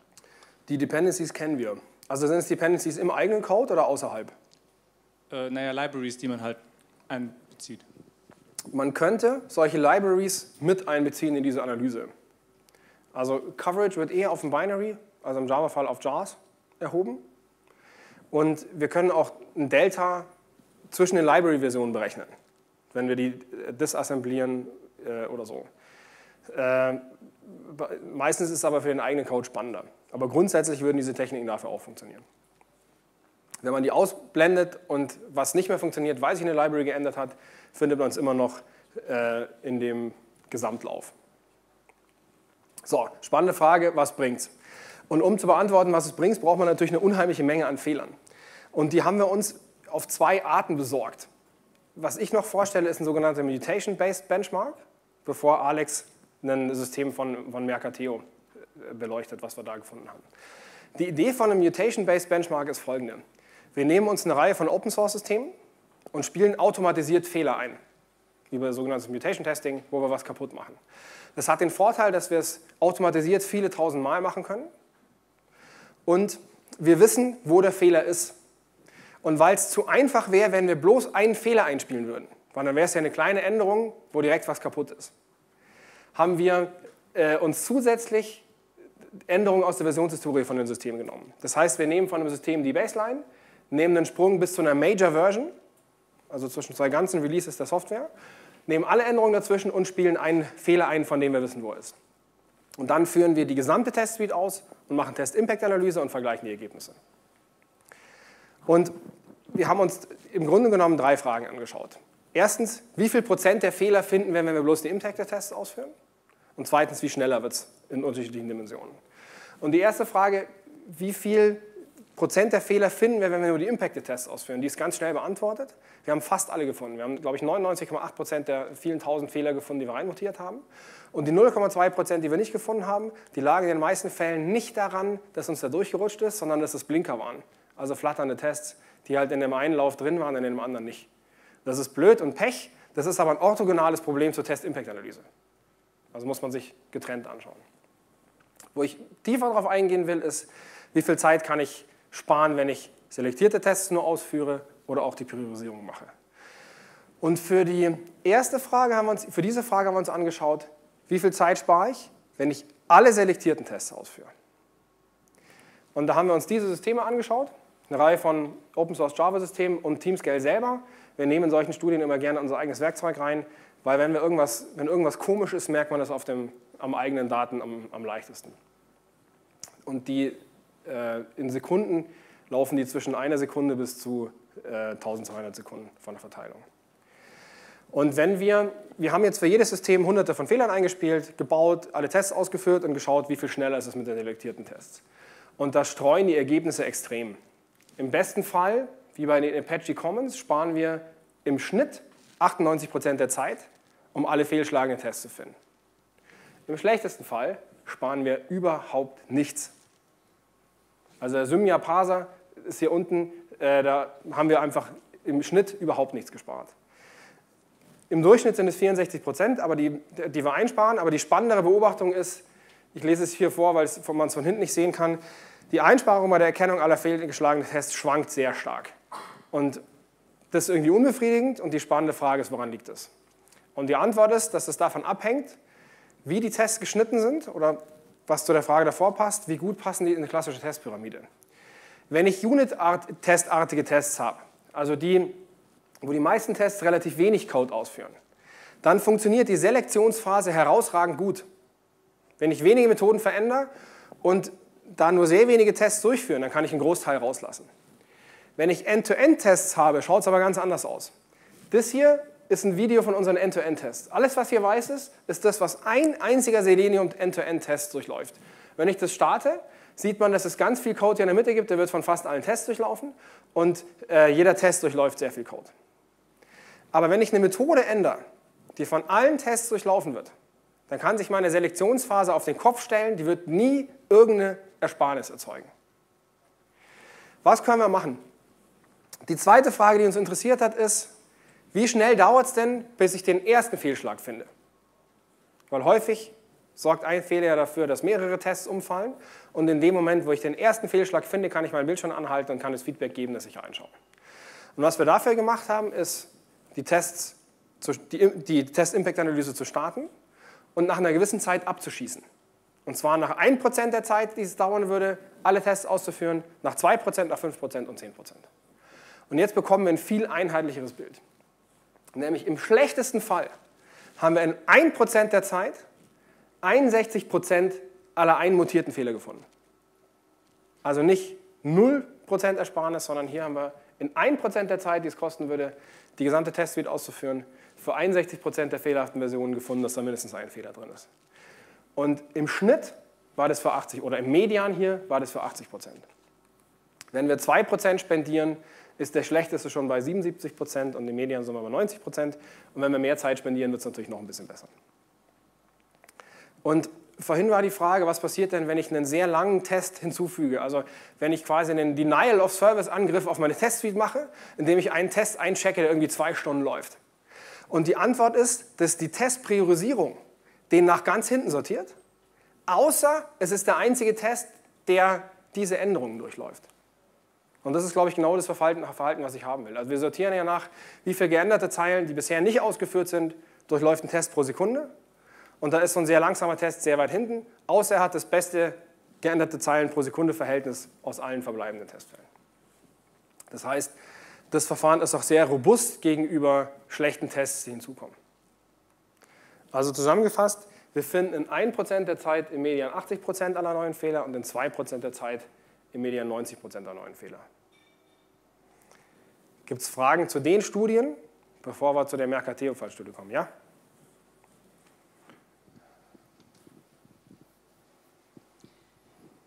Die Dependencies kennen wir. Also sind es Dependencies im eigenen Code oder außerhalb? Äh, naja, Libraries, die man halt einbezieht. Man könnte solche Libraries mit einbeziehen in diese Analyse. Also Coverage wird eher auf dem Binary, also im Java-Fall auf JARS, erhoben. Und wir können auch ein Delta zwischen den Library-Versionen berechnen, wenn wir die äh, disassemblieren äh, oder so. Äh, meistens ist es aber für den eigenen Code spannender. Aber grundsätzlich würden diese Techniken dafür auch funktionieren. Wenn man die ausblendet und was nicht mehr funktioniert, weil sich eine Library geändert hat, findet man es immer noch äh, in dem Gesamtlauf. So, spannende Frage, was bringt's? Und um zu beantworten, was es bringt, braucht man natürlich eine unheimliche Menge an Fehlern. Und die haben wir uns auf zwei Arten besorgt. Was ich noch vorstelle, ist ein sogenannter Mutation-Based Benchmark, bevor Alex ein System von, von Mercateo äh, beleuchtet, was wir da gefunden haben. Die Idee von einem Mutation-Based Benchmark ist folgende. Wir nehmen uns eine Reihe von Open-Source-Systemen und spielen automatisiert Fehler ein, bei sogenanntes Mutation-Testing, wo wir was kaputt machen. Das hat den Vorteil, dass wir es automatisiert viele tausend Mal machen können und wir wissen, wo der Fehler ist. Und weil es zu einfach wäre, wenn wir bloß einen Fehler einspielen würden, weil dann wäre es ja eine kleine Änderung, wo direkt was kaputt ist, haben wir äh, uns zusätzlich Änderungen aus der Versionshistorie von den Systemen genommen. Das heißt, wir nehmen von einem System die Baseline, nehmen den Sprung bis zu einer Major Version, also zwischen zwei ganzen Releases der Software, nehmen alle Änderungen dazwischen und spielen einen Fehler ein, von dem wir wissen, wo er ist. Und dann führen wir die gesamte Testsuite aus und machen Test-Impact-Analyse und vergleichen die Ergebnisse. Und wir haben uns im Grunde genommen drei Fragen angeschaut. Erstens, wie viel Prozent der Fehler finden wir, wenn wir bloß die Impact-Tests ausführen? Und zweitens, wie schneller wird es in unterschiedlichen Dimensionen? Und die erste Frage, wie viel Prozent der Fehler finden wir, wenn wir nur die Impact-Tests ausführen? Die ist ganz schnell beantwortet. Wir haben fast alle gefunden. Wir haben, glaube ich, 99,8 Prozent der vielen tausend Fehler gefunden, die wir reinmutiert haben. Und die 0,2 Prozent, die wir nicht gefunden haben, die lagen in den meisten Fällen nicht daran, dass uns da durchgerutscht ist, sondern dass es Blinker waren. Also flatternde Tests, die halt in dem einen Lauf drin waren, in dem anderen nicht. Das ist blöd und Pech. Das ist aber ein orthogonales Problem zur Test-Impact-Analyse. Also muss man sich getrennt anschauen. Wo ich tiefer darauf eingehen will, ist, wie viel Zeit kann ich sparen, wenn ich selektierte Tests nur ausführe oder auch die Priorisierung mache. Und für die erste Frage haben wir uns, für diese Frage haben wir uns angeschaut, wie viel Zeit spare ich, wenn ich alle selektierten Tests ausführe. Und da haben wir uns diese Systeme angeschaut, eine Reihe von Open Source Java Systemen und Teamscale selber. Wir nehmen in solchen Studien immer gerne unser eigenes Werkzeug rein, weil wenn, wir irgendwas, wenn irgendwas komisch ist, merkt man das auf dem, am eigenen Daten am, am leichtesten. Und die äh, in Sekunden laufen die zwischen einer Sekunde bis zu äh, 1200 Sekunden von der Verteilung. Und wenn wir, wir haben jetzt für jedes System hunderte von Fehlern eingespielt, gebaut, alle Tests ausgeführt und geschaut, wie viel schneller ist es mit den selektierten Tests. Und da streuen die Ergebnisse extrem. Im besten Fall, wie bei den Apache Commons, sparen wir im Schnitt 98% der Zeit, um alle fehlschlagenden Tests zu finden. Im schlechtesten Fall sparen wir überhaupt nichts. Also der Symia Parser ist hier unten, äh, da haben wir einfach im Schnitt überhaupt nichts gespart. Im Durchschnitt sind es 64 Prozent, aber die, die wir einsparen. Aber die spannendere Beobachtung ist, ich lese es hier vor, weil man es von hinten nicht sehen kann, die Einsparung bei der Erkennung aller fehlgeschlagenen Tests schwankt sehr stark. Und das ist irgendwie unbefriedigend und die spannende Frage ist, woran liegt das? Und die Antwort ist, dass es davon abhängt, wie die Tests geschnitten sind oder was zu der Frage davor passt, wie gut passen die in eine klassische Testpyramide. Wenn ich Unit-Testartige Tests habe, also die, wo die meisten Tests relativ wenig Code ausführen, dann funktioniert die Selektionsphase herausragend gut. Wenn ich wenige Methoden verändere und da nur sehr wenige Tests durchführen, dann kann ich einen Großteil rauslassen. Wenn ich End-to-End-Tests habe, schaut es aber ganz anders aus. Das hier ist ein Video von unseren End-to-End-Tests. Alles, was hier weiß ist, ist das, was ein einziger Selenium End-to-End-Test durchläuft. Wenn ich das starte, sieht man, dass es ganz viel Code hier in der Mitte gibt, der wird von fast allen Tests durchlaufen und äh, jeder Test durchläuft sehr viel Code. Aber wenn ich eine Methode ändere, die von allen Tests durchlaufen wird, dann kann sich meine Selektionsphase auf den Kopf stellen, die wird nie irgendeine Ersparnis erzeugen. Was können wir machen? Die zweite Frage, die uns interessiert hat, ist, wie schnell dauert es denn, bis ich den ersten Fehlschlag finde? Weil häufig sorgt ein Fehler ja dafür, dass mehrere Tests umfallen. Und in dem Moment, wo ich den ersten Fehlschlag finde, kann ich mein Bildschirm anhalten und kann das Feedback geben, das ich reinschaue. Und was wir dafür gemacht haben, ist, die, Tests, die, die Test-Impact-Analyse zu starten und nach einer gewissen Zeit abzuschießen. Und zwar nach 1% der Zeit, die es dauern würde, alle Tests auszuführen, nach 2%, nach 5% und 10%. Und jetzt bekommen wir ein viel einheitlicheres Bild. Nämlich im schlechtesten Fall haben wir in 1% der Zeit 61% aller einmutierten Fehler gefunden. Also nicht 0% Ersparnis, sondern hier haben wir in 1% der Zeit, die es kosten würde, die gesamte Testsuite auszuführen, für 61% der fehlerhaften Versionen gefunden, dass da mindestens ein Fehler drin ist. Und im Schnitt war das für 80, oder im Median hier war das für 80% Wenn wir 2% spendieren, ist der schlechteste schon bei 77% und im Median sind wir bei 90% Und wenn wir mehr Zeit spendieren, wird es natürlich noch ein bisschen besser. Und vorhin war die Frage, was passiert denn, wenn ich einen sehr langen Test hinzufüge? Also wenn ich quasi einen Denial-of-Service-Angriff auf meine Testsuite mache, indem ich einen Test einchecke, der irgendwie zwei Stunden läuft. Und die Antwort ist, dass die Testpriorisierung den nach ganz hinten sortiert, außer es ist der einzige Test, der diese Änderungen durchläuft. Und das ist, glaube ich, genau das Verhalten, was ich haben will. Also wir sortieren ja nach, wie viele geänderte Zeilen, die bisher nicht ausgeführt sind, durchläuft ein Test pro Sekunde. Und da ist so ein sehr langsamer Test sehr weit hinten, außer er hat das beste geänderte Zeilen pro Sekunde Verhältnis aus allen verbleibenden Testfällen. Das heißt, das Verfahren ist auch sehr robust gegenüber schlechten Tests, die hinzukommen. Also zusammengefasst, wir finden in 1% der Zeit im Median 80% aller neuen Fehler und in 2% der Zeit im Median 90% aller neuen Fehler. Gibt es Fragen zu den Studien, bevor wir zu der Mercateo-Fallstudie kommen? Ja?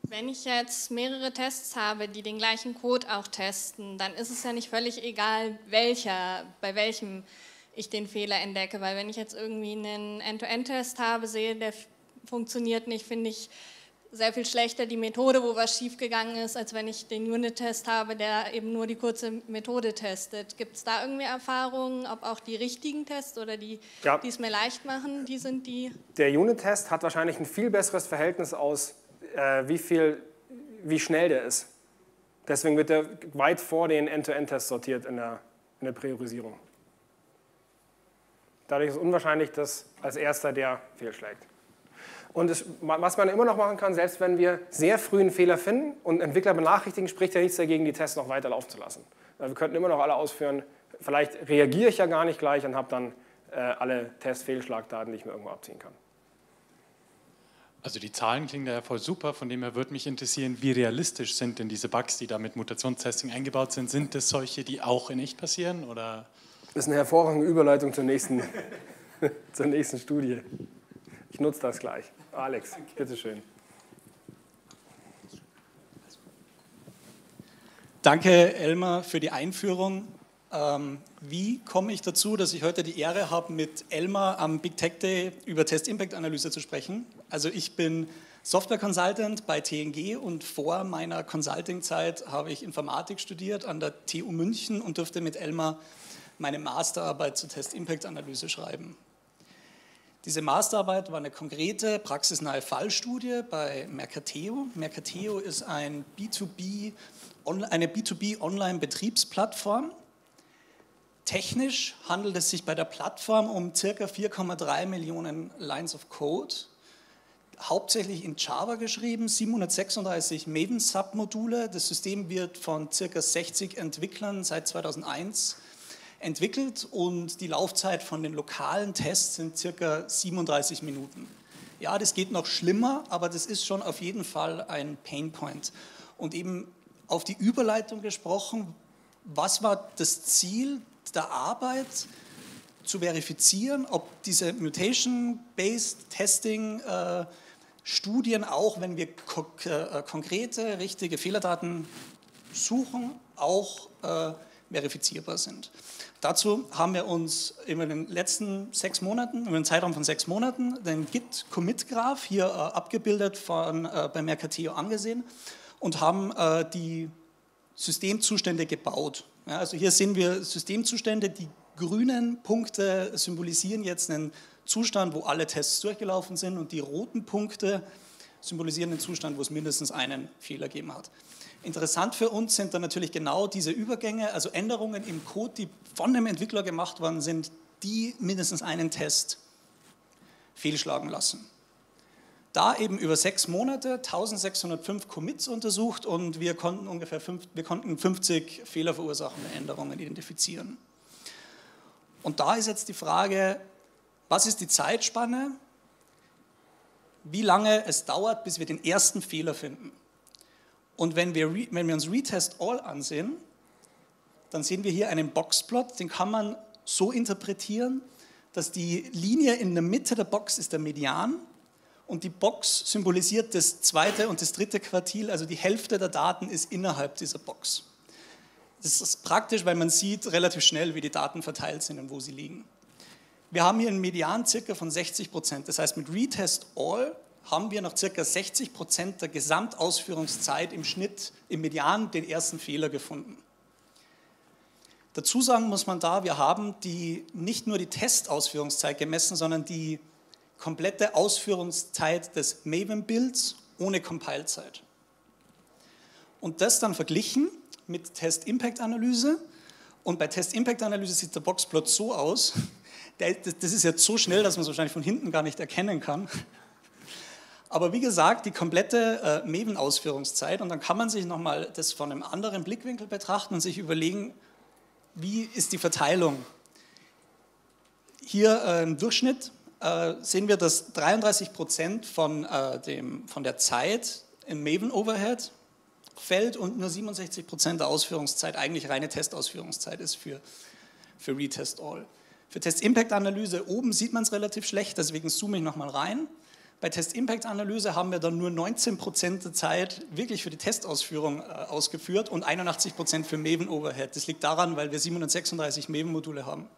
Wenn ich jetzt mehrere Tests habe, die den gleichen Code auch testen, dann ist es ja nicht völlig egal, welcher, bei welchem ich den Fehler entdecke. Weil wenn ich jetzt irgendwie einen End-to-End-Test habe, sehe, der funktioniert nicht, finde ich sehr viel schlechter die Methode, wo was schiefgegangen ist, als wenn ich den Unit-Test habe, der eben nur die kurze Methode testet. Gibt es da irgendwie Erfahrungen, ob auch die richtigen Tests oder die, ja. die es mir leicht machen, die sind die? Der Unit-Test hat wahrscheinlich ein viel besseres Verhältnis aus äh, wie, viel, wie schnell der ist. Deswegen wird er weit vor den End-to-End-Tests sortiert in der, in der Priorisierung. Dadurch ist es unwahrscheinlich, dass als erster der fehlschlägt. Und es, was man immer noch machen kann, selbst wenn wir sehr früh einen Fehler finden und Entwickler benachrichtigen, spricht ja nichts dagegen, die Tests noch weiter laufen zu lassen. Wir könnten immer noch alle ausführen, vielleicht reagiere ich ja gar nicht gleich und habe dann äh, alle Test-Fehlschlagdaten, die ich mir irgendwo abziehen kann. Also die Zahlen klingen da ja voll super, von dem her würde mich interessieren, wie realistisch sind denn diese Bugs, die da mit Mutationstesting eingebaut sind? Sind das solche, die auch in echt passieren? Oder? Das ist eine hervorragende Überleitung zur nächsten, zur nächsten Studie. Ich nutze das gleich. Alex, bitteschön. Danke, Elmar, für die Einführung. Ähm, wie komme ich dazu, dass ich heute die Ehre habe, mit Elmar am Big Tech Day über Test-Impact-Analyse zu sprechen? Also ich bin Software Consultant bei TNG und vor meiner Consulting-Zeit habe ich Informatik studiert an der TU München und durfte mit Elmar meine Masterarbeit zur Test-Impact-Analyse schreiben. Diese Masterarbeit war eine konkrete, praxisnahe Fallstudie bei Mercateo. Mercateo ist ein B2B, eine B2B-Online-Betriebsplattform, Technisch handelt es sich bei der Plattform um ca. 4,3 Millionen Lines of Code, hauptsächlich in Java geschrieben, 736 Maven-Submodule. Das System wird von ca. 60 Entwicklern seit 2001 entwickelt und die Laufzeit von den lokalen Tests sind ca. 37 Minuten. Ja, das geht noch schlimmer, aber das ist schon auf jeden Fall ein Painpoint. Und eben auf die Überleitung gesprochen, was war das Ziel der Arbeit zu verifizieren, ob diese Mutation-Based Testing äh, Studien auch, wenn wir äh, konkrete, richtige Fehlerdaten suchen, auch äh, verifizierbar sind. Dazu haben wir uns in den letzten sechs Monaten, über einen Zeitraum von sechs Monaten, den Git-Commit-Graph hier äh, abgebildet von, äh, bei Mercateo angesehen und haben äh, die Systemzustände gebaut. Ja, also hier sehen wir Systemzustände. Die grünen Punkte symbolisieren jetzt einen Zustand, wo alle Tests durchgelaufen sind und die roten Punkte symbolisieren den Zustand, wo es mindestens einen Fehler gegeben hat. Interessant für uns sind dann natürlich genau diese Übergänge, also Änderungen im Code, die von dem Entwickler gemacht worden sind, die mindestens einen Test fehlschlagen lassen da eben über sechs Monate 1605 Commits untersucht und wir konnten ungefähr fünf, wir konnten 50 fehlerverursachende Änderungen identifizieren. Und da ist jetzt die Frage, was ist die Zeitspanne, wie lange es dauert, bis wir den ersten Fehler finden. Und wenn wir, wenn wir uns Retest All ansehen, dann sehen wir hier einen Boxplot, den kann man so interpretieren, dass die Linie in der Mitte der Box ist der Median und die Box symbolisiert das zweite und das dritte Quartil, also die Hälfte der Daten ist innerhalb dieser Box. Das ist praktisch, weil man sieht relativ schnell, wie die Daten verteilt sind und wo sie liegen. Wir haben hier einen Median circa von 60 Prozent. Das heißt, mit Retest All haben wir nach circa 60 Prozent der Gesamtausführungszeit im Schnitt, im Median, den ersten Fehler gefunden. Dazu sagen muss man da, wir haben die, nicht nur die Testausführungszeit gemessen, sondern die komplette Ausführungszeit des Maven-Builds ohne Compile-Zeit. Und das dann verglichen mit Test-Impact-Analyse. Und bei Test-Impact-Analyse sieht der Boxplot so aus. Das ist jetzt so schnell, dass man es wahrscheinlich von hinten gar nicht erkennen kann. Aber wie gesagt, die komplette äh, Maven-Ausführungszeit. Und dann kann man sich nochmal das von einem anderen Blickwinkel betrachten und sich überlegen, wie ist die Verteilung. Hier äh, im Durchschnitt äh, sehen wir, dass 33 Prozent von, äh, von der Zeit im Maven Overhead fällt und nur 67 Prozent der Ausführungszeit eigentlich reine Testausführungszeit ist für, für Retest All. Für Test-Impact-Analyse oben sieht man es relativ schlecht, deswegen zoome ich nochmal rein. Bei Test-Impact-Analyse haben wir dann nur 19 Prozent der Zeit wirklich für die Testausführung äh, ausgeführt und 81 Prozent für Maven-Overhead. Das liegt daran, weil wir 736 Maven-Module haben.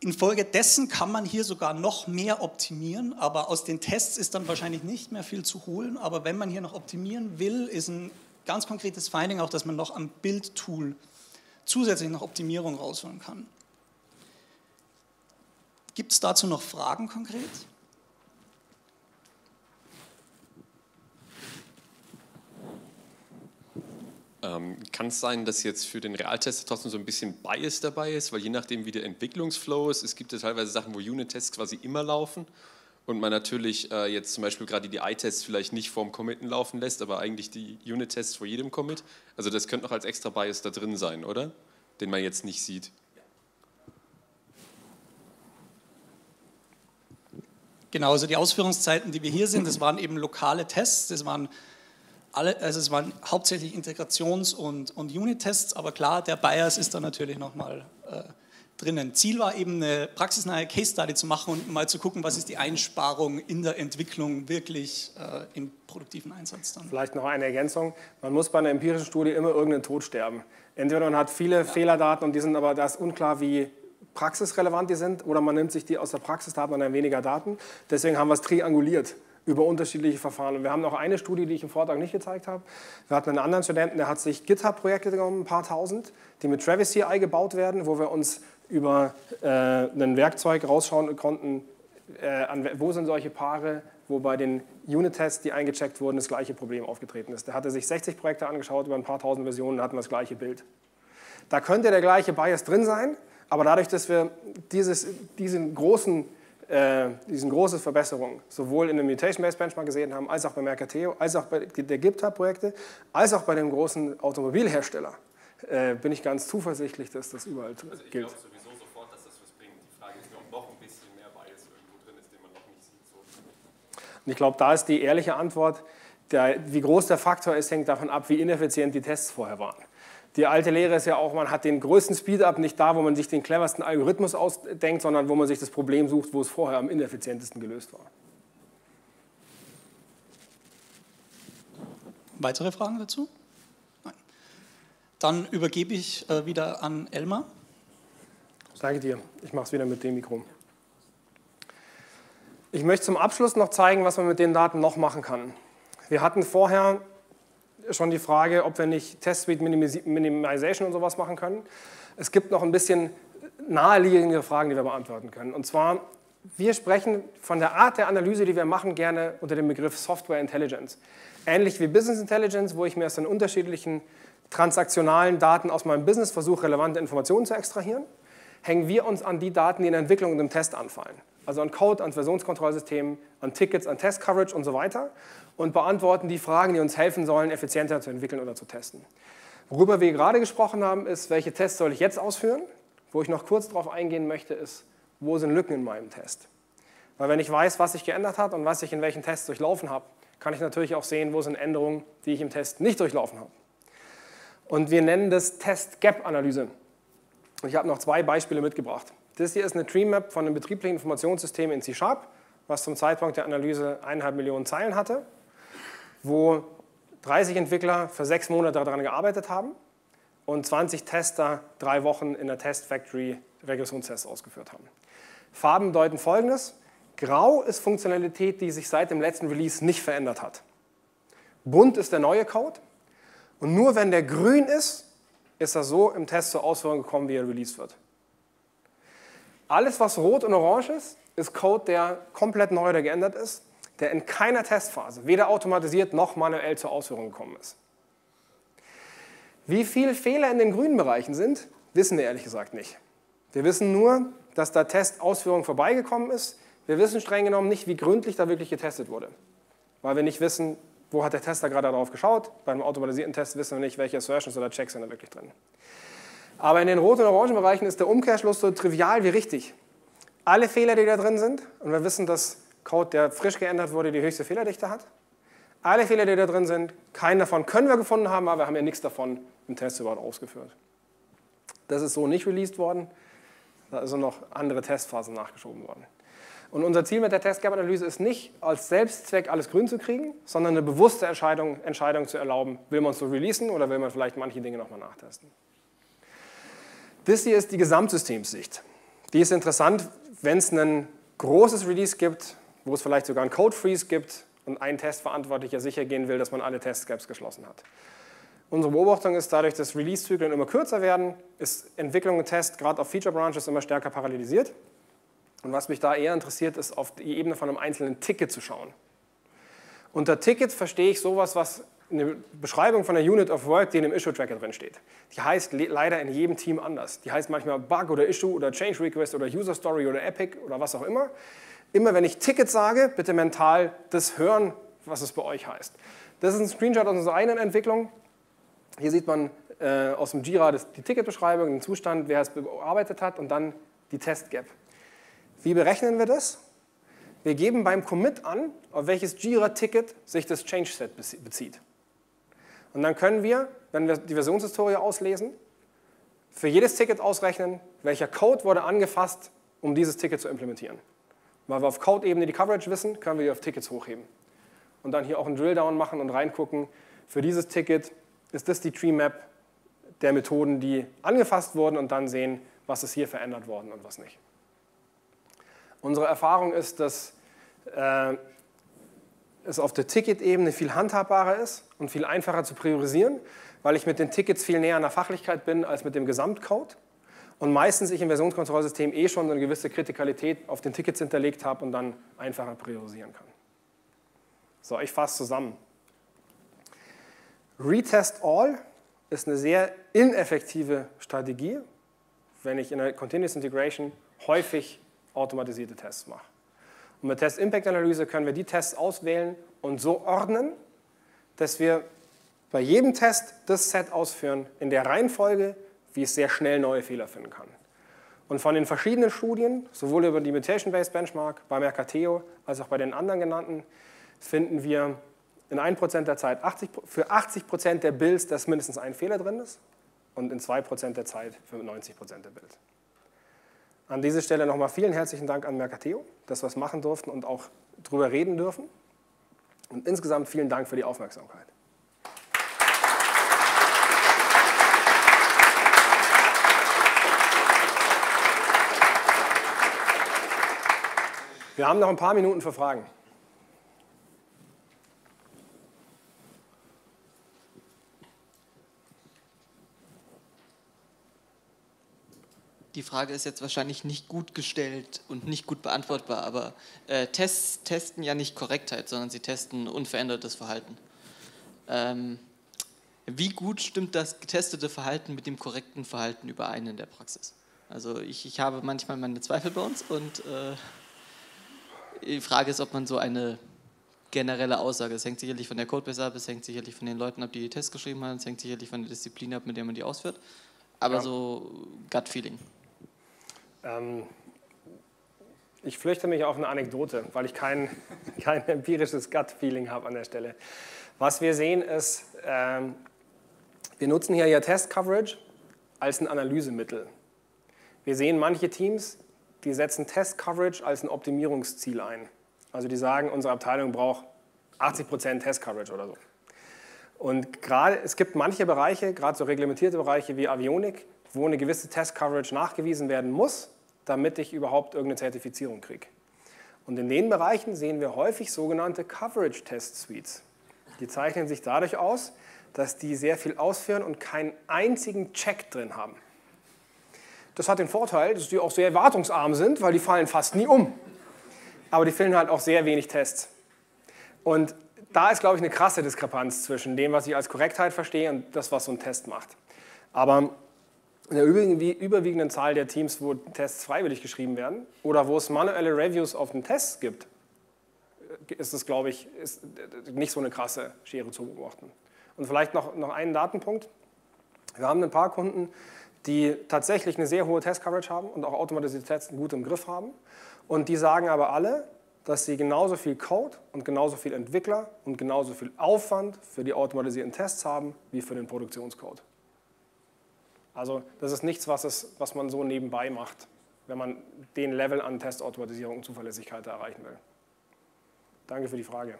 Infolgedessen kann man hier sogar noch mehr optimieren, aber aus den Tests ist dann wahrscheinlich nicht mehr viel zu holen. Aber wenn man hier noch optimieren will, ist ein ganz konkretes Finding auch, dass man noch am Bildtool zusätzlich noch Optimierung rausholen kann. Gibt es dazu noch Fragen konkret? Ähm, kann es sein, dass jetzt für den Realtester trotzdem so ein bisschen Bias dabei ist, weil je nachdem, wie der Entwicklungsflow ist, es gibt ja teilweise Sachen, wo Unit-Tests quasi immer laufen und man natürlich äh, jetzt zum Beispiel gerade die I-Tests vielleicht nicht vorm Committen laufen lässt, aber eigentlich die Unit-Tests vor jedem Commit. Also das könnte noch als extra Bias da drin sein, oder? Den man jetzt nicht sieht. Genau, also die Ausführungszeiten, die wir hier sind, das waren eben lokale Tests, das waren alle, also es waren hauptsächlich Integrations- und, und Unit-Tests, aber klar, der Bias ist da natürlich nochmal äh, drinnen. Ziel war eben eine praxisnahe Case-Study zu machen und mal zu gucken, was ist die Einsparung in der Entwicklung wirklich äh, im produktiven Einsatz dann. Vielleicht noch eine Ergänzung. Man muss bei einer empirischen Studie immer irgendeinen Tod sterben. Entweder man hat viele ja. Fehlerdaten und die sind aber da ist unklar, wie praxisrelevant die sind, oder man nimmt sich die aus der Praxis, da hat man dann weniger Daten. Deswegen haben wir es trianguliert über unterschiedliche Verfahren. Und wir haben noch eine Studie, die ich im Vortrag nicht gezeigt habe. Wir hatten einen anderen Studenten, der hat sich GitHub-Projekte genommen, ein paar tausend, die mit Travis CI gebaut werden, wo wir uns über äh, ein Werkzeug rausschauen konnten, äh, an, wo sind solche Paare, wo bei den Unit-Tests, die eingecheckt wurden, das gleiche Problem aufgetreten ist. Der hatte sich 60 Projekte angeschaut über ein paar tausend Versionen hatten das gleiche Bild. Da könnte der gleiche Bias drin sein, aber dadurch, dass wir dieses, diesen großen äh, diesen große Verbesserungen sowohl in dem Mutation-Based Benchmark gesehen haben, als auch bei Mercateo, als auch bei der GitHub-Projekte, als auch bei dem großen Automobilhersteller, äh, bin ich ganz zuversichtlich, dass das überall also ich gilt. Ich glaube sowieso sofort, dass das was bringt. Die Frage ist, ob noch ein bisschen mehr Bias irgendwo drin ist, den man noch nicht sieht. So. Und ich glaube, da ist die ehrliche Antwort, der, wie groß der Faktor ist, hängt davon ab, wie ineffizient die Tests vorher waren. Die alte Lehre ist ja auch, man hat den größten Speed-up nicht da, wo man sich den cleversten Algorithmus ausdenkt, sondern wo man sich das Problem sucht, wo es vorher am ineffizientesten gelöst war. Weitere Fragen dazu? Nein. Dann übergebe ich äh, wieder an Elmar. Danke dir. Ich mache es wieder mit dem Mikro. Ich möchte zum Abschluss noch zeigen, was man mit den Daten noch machen kann. Wir hatten vorher schon die Frage, ob wir nicht Test Suite Minimization und sowas machen können. Es gibt noch ein bisschen naheliegendere Fragen, die wir beantworten können. Und zwar, wir sprechen von der Art der Analyse, die wir machen, gerne unter dem Begriff Software Intelligence. Ähnlich wie Business Intelligence, wo ich mir aus den unterschiedlichen transaktionalen Daten aus meinem Business versuche, relevante Informationen zu extrahieren, hängen wir uns an die Daten, die in der Entwicklung und im Test anfallen. Also an Code, an Versionskontrollsystemen, an Tickets, an Test-Coverage und so weiter und beantworten die Fragen, die uns helfen sollen, effizienter zu entwickeln oder zu testen. Worüber wir gerade gesprochen haben, ist, welche Tests soll ich jetzt ausführen? Wo ich noch kurz darauf eingehen möchte, ist, wo sind Lücken in meinem Test? Weil wenn ich weiß, was sich geändert hat und was ich in welchen Tests durchlaufen habe, kann ich natürlich auch sehen, wo sind Änderungen, die ich im Test nicht durchlaufen habe. Und wir nennen das Test-Gap-Analyse. Ich habe noch zwei Beispiele mitgebracht. Das hier ist eine Tree Map von einem betrieblichen Informationssystem in C-Sharp, was zum Zeitpunkt der Analyse eineinhalb Millionen Zeilen hatte wo 30 Entwickler für sechs Monate daran gearbeitet haben und 20 Tester drei Wochen in der Test Factory Regressionstests ausgeführt haben. Farben deuten folgendes. Grau ist Funktionalität, die sich seit dem letzten Release nicht verändert hat. Bunt ist der neue Code. Und nur wenn der grün ist, ist er so im Test zur Ausführung gekommen, wie er released wird. Alles, was rot und orange ist, ist Code, der komplett neu oder geändert ist der in keiner Testphase, weder automatisiert noch manuell zur Ausführung gekommen ist. Wie viele Fehler in den grünen Bereichen sind, wissen wir ehrlich gesagt nicht. Wir wissen nur, dass da Testausführung vorbeigekommen ist. Wir wissen streng genommen nicht, wie gründlich da wirklich getestet wurde. Weil wir nicht wissen, wo hat der Tester gerade darauf geschaut. Beim automatisierten Test wissen wir nicht, welche Assertions oder Checks sind da wirklich drin. Aber in den roten und orangen Bereichen ist der Umkehrschluss so trivial wie richtig. Alle Fehler, die da drin sind, und wir wissen, dass Code, der frisch geändert wurde, die höchste Fehlerdichte hat. alle Fehler, die da drin sind, keinen davon können wir gefunden haben, aber wir haben ja nichts davon im Test überhaupt ausgeführt. Das ist so nicht released worden. Da sind noch andere Testphasen nachgeschoben worden. Und unser Ziel mit der Test-Gap-Analyse ist nicht, als Selbstzweck alles grün zu kriegen, sondern eine bewusste Entscheidung, Entscheidung zu erlauben, will man es so releasen oder will man vielleicht manche Dinge nochmal nachtesten. Das hier ist die Gesamtsystemsicht. Die ist interessant, wenn es ein großes Release gibt, wo es vielleicht sogar einen Code-Freeze gibt und ein Testverantwortlicher sicher gehen will, dass man alle Test-Gaps geschlossen hat. Unsere Beobachtung ist, dadurch, dass Release-Zyklen immer kürzer werden, ist Entwicklung und Test gerade auf Feature-Branches immer stärker parallelisiert. Und was mich da eher interessiert, ist auf die Ebene von einem einzelnen Ticket zu schauen. Unter Ticket verstehe ich sowas, was eine Beschreibung von der Unit of Work, die in dem Issue-Tracker drin steht. Die heißt leider in jedem Team anders. Die heißt manchmal Bug oder Issue oder Change Request oder User Story oder Epic oder was auch immer. Immer wenn ich Ticket sage, bitte mental das hören, was es bei euch heißt. Das ist ein Screenshot aus unserer eigenen Entwicklung. Hier sieht man äh, aus dem Jira das, die Ticketbeschreibung, den Zustand, wer es bearbeitet hat und dann die Test-Gap. Wie berechnen wir das? Wir geben beim Commit an, auf welches Jira-Ticket sich das Change-Set bezieht. Und dann können wir, wenn wir die Versionshistorie auslesen, für jedes Ticket ausrechnen, welcher Code wurde angefasst, um dieses Ticket zu implementieren. Weil wir auf Code-Ebene die Coverage wissen, können wir die auf Tickets hochheben. Und dann hier auch einen Drilldown machen und reingucken, für dieses Ticket ist das die Tree Map der Methoden, die angefasst wurden und dann sehen, was ist hier verändert worden und was nicht. Unsere Erfahrung ist, dass äh, es auf der Ticket-Ebene viel handhabbarer ist und viel einfacher zu priorisieren, weil ich mit den Tickets viel näher an der Fachlichkeit bin als mit dem Gesamtcode. Und meistens ich im Versionskontrollsystem eh schon eine gewisse Kritikalität auf den Tickets hinterlegt habe und dann einfacher priorisieren kann. So, ich fasse zusammen. Retest All ist eine sehr ineffektive Strategie, wenn ich in der Continuous Integration häufig automatisierte Tests mache. Und mit Test-Impact-Analyse können wir die Tests auswählen und so ordnen, dass wir bei jedem Test das Set ausführen in der Reihenfolge, wie es sehr schnell neue Fehler finden kann. Und von den verschiedenen Studien, sowohl über die Mutation-Based Benchmark, bei Mercateo, als auch bei den anderen genannten, finden wir in 1% der Zeit 80, für 80% der Builds, dass mindestens ein Fehler drin ist und in 2% der Zeit für 90% der Builds. An dieser Stelle nochmal vielen herzlichen Dank an Mercateo, dass wir es machen durften und auch darüber reden dürfen. Und insgesamt vielen Dank für die Aufmerksamkeit. Wir haben noch ein paar Minuten für Fragen. Frage ist jetzt wahrscheinlich nicht gut gestellt und nicht gut beantwortbar, aber äh, Tests testen ja nicht Korrektheit, sondern sie testen unverändertes Verhalten. Ähm, wie gut stimmt das getestete Verhalten mit dem korrekten Verhalten überein in der Praxis? Also ich, ich habe manchmal meine Zweifel bei uns und äh, die Frage ist, ob man so eine generelle Aussage, es hängt sicherlich von der Codebase ab, es hängt sicherlich von den Leuten ab, die die Tests geschrieben haben, es hängt sicherlich von der Disziplin ab, mit der man die ausführt, aber ja. so Gut-Feeling. Ähm, ich flüchte mich auf eine Anekdote, weil ich kein, kein empirisches Gut-Feeling habe an der Stelle. Was wir sehen ist, ähm, wir nutzen hier ja Test-Coverage als ein Analysemittel. Wir sehen manche Teams, die setzen Test-Coverage als ein Optimierungsziel ein. Also die sagen, unsere Abteilung braucht 80% Test-Coverage oder so. Und gerade, es gibt manche Bereiche, gerade so reglementierte Bereiche wie Avionik, wo eine gewisse Test-Coverage nachgewiesen werden muss, damit ich überhaupt irgendeine Zertifizierung kriege. Und in den Bereichen sehen wir häufig sogenannte Coverage Test Suites. Die zeichnen sich dadurch aus, dass die sehr viel ausführen und keinen einzigen Check drin haben. Das hat den Vorteil, dass die auch sehr erwartungsarm sind, weil die fallen fast nie um. Aber die füllen halt auch sehr wenig Tests. Und da ist, glaube ich, eine krasse Diskrepanz zwischen dem, was ich als Korrektheit verstehe und das, was so ein Test macht. Aber in der überwiegenden Zahl der Teams, wo Tests freiwillig geschrieben werden oder wo es manuelle Reviews auf den Tests gibt, ist es, glaube ich, ist nicht so eine krasse Schere zu beobachten. Und vielleicht noch, noch einen Datenpunkt. Wir haben ein paar Kunden, die tatsächlich eine sehr hohe Test-Coverage haben und auch automatisierte Tests gut im Griff haben. Und die sagen aber alle, dass sie genauso viel Code und genauso viel Entwickler und genauso viel Aufwand für die automatisierten Tests haben wie für den Produktionscode. Also das ist nichts, was, es, was man so nebenbei macht, wenn man den Level an Testautomatisierung und Zuverlässigkeit erreichen will. Danke für die Frage.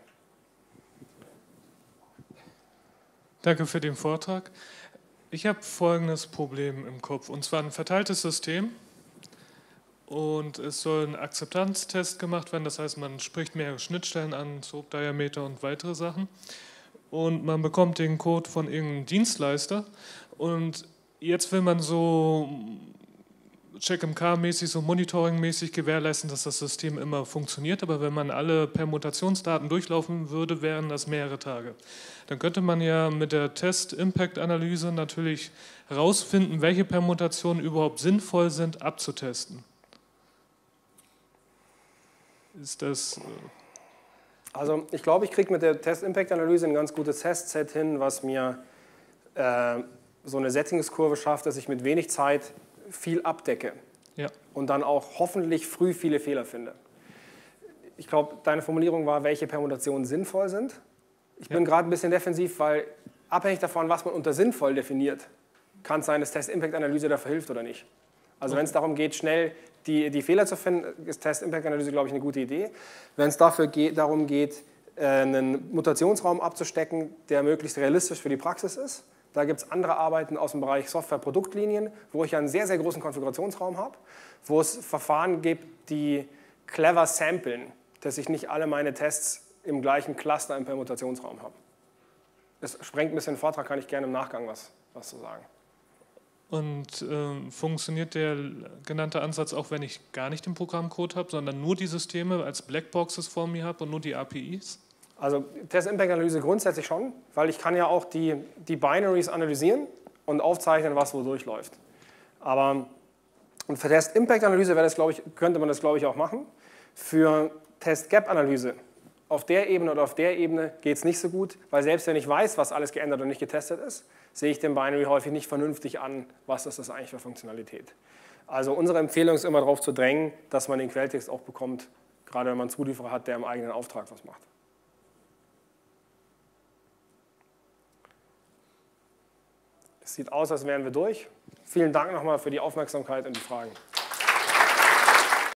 Danke für den Vortrag. Ich habe folgendes Problem im Kopf, und zwar ein verteiltes System und es soll ein Akzeptanztest gemacht werden, das heißt, man spricht mehrere Schnittstellen an, Soap-Diameter und weitere Sachen und man bekommt den Code von irgendeinem Dienstleister und jetzt will man so Check-MK-mäßig, so Monitoring-mäßig gewährleisten, dass das System immer funktioniert. Aber wenn man alle Permutationsdaten durchlaufen würde, wären das mehrere Tage. Dann könnte man ja mit der Test-Impact-Analyse natürlich herausfinden, welche Permutationen überhaupt sinnvoll sind, abzutesten. Ist das. Äh, also, ich glaube, ich kriege mit der Test-Impact-Analyse ein ganz gutes Testset hin, was mir äh, so eine Settingskurve schafft, dass ich mit wenig Zeit viel abdecke ja. und dann auch hoffentlich früh viele Fehler finde. Ich glaube, deine Formulierung war, welche Permutationen sinnvoll sind. Ich ja. bin gerade ein bisschen defensiv, weil abhängig davon, was man unter sinnvoll definiert, kann es sein, dass Test-Impact-Analyse dafür hilft oder nicht. Also okay. wenn es darum geht, schnell die, die Fehler zu finden, ist Test-Impact-Analyse, glaube ich, eine gute Idee. Wenn es dafür geht, darum geht, äh, einen Mutationsraum abzustecken, der möglichst realistisch für die Praxis ist, da gibt es andere Arbeiten aus dem Bereich Software-Produktlinien, wo ich einen sehr, sehr großen Konfigurationsraum habe, wo es Verfahren gibt, die clever samplen, dass ich nicht alle meine Tests im gleichen Cluster im Permutationsraum habe. Es sprengt ein bisschen den Vortrag, kann ich gerne im Nachgang was, was zu sagen. Und äh, funktioniert der genannte Ansatz auch, wenn ich gar nicht den Programmcode habe, sondern nur die Systeme als Blackboxes vor mir habe und nur die APIs? Also Test-Impact-Analyse grundsätzlich schon, weil ich kann ja auch die, die Binaries analysieren und aufzeichnen, was wo durchläuft. Aber für Test-Impact-Analyse könnte man das, glaube ich, auch machen. Für Test-Gap-Analyse auf der Ebene oder auf der Ebene geht es nicht so gut, weil selbst wenn ich weiß, was alles geändert und nicht getestet ist, sehe ich den Binary häufig nicht vernünftig an, was ist das eigentlich für Funktionalität. Also unsere Empfehlung ist immer darauf zu drängen, dass man den Quelltext auch bekommt, gerade wenn man einen Zulieferer hat, der im eigenen Auftrag was macht. Sieht aus, als wären wir durch. Vielen Dank nochmal für die Aufmerksamkeit und die Fragen.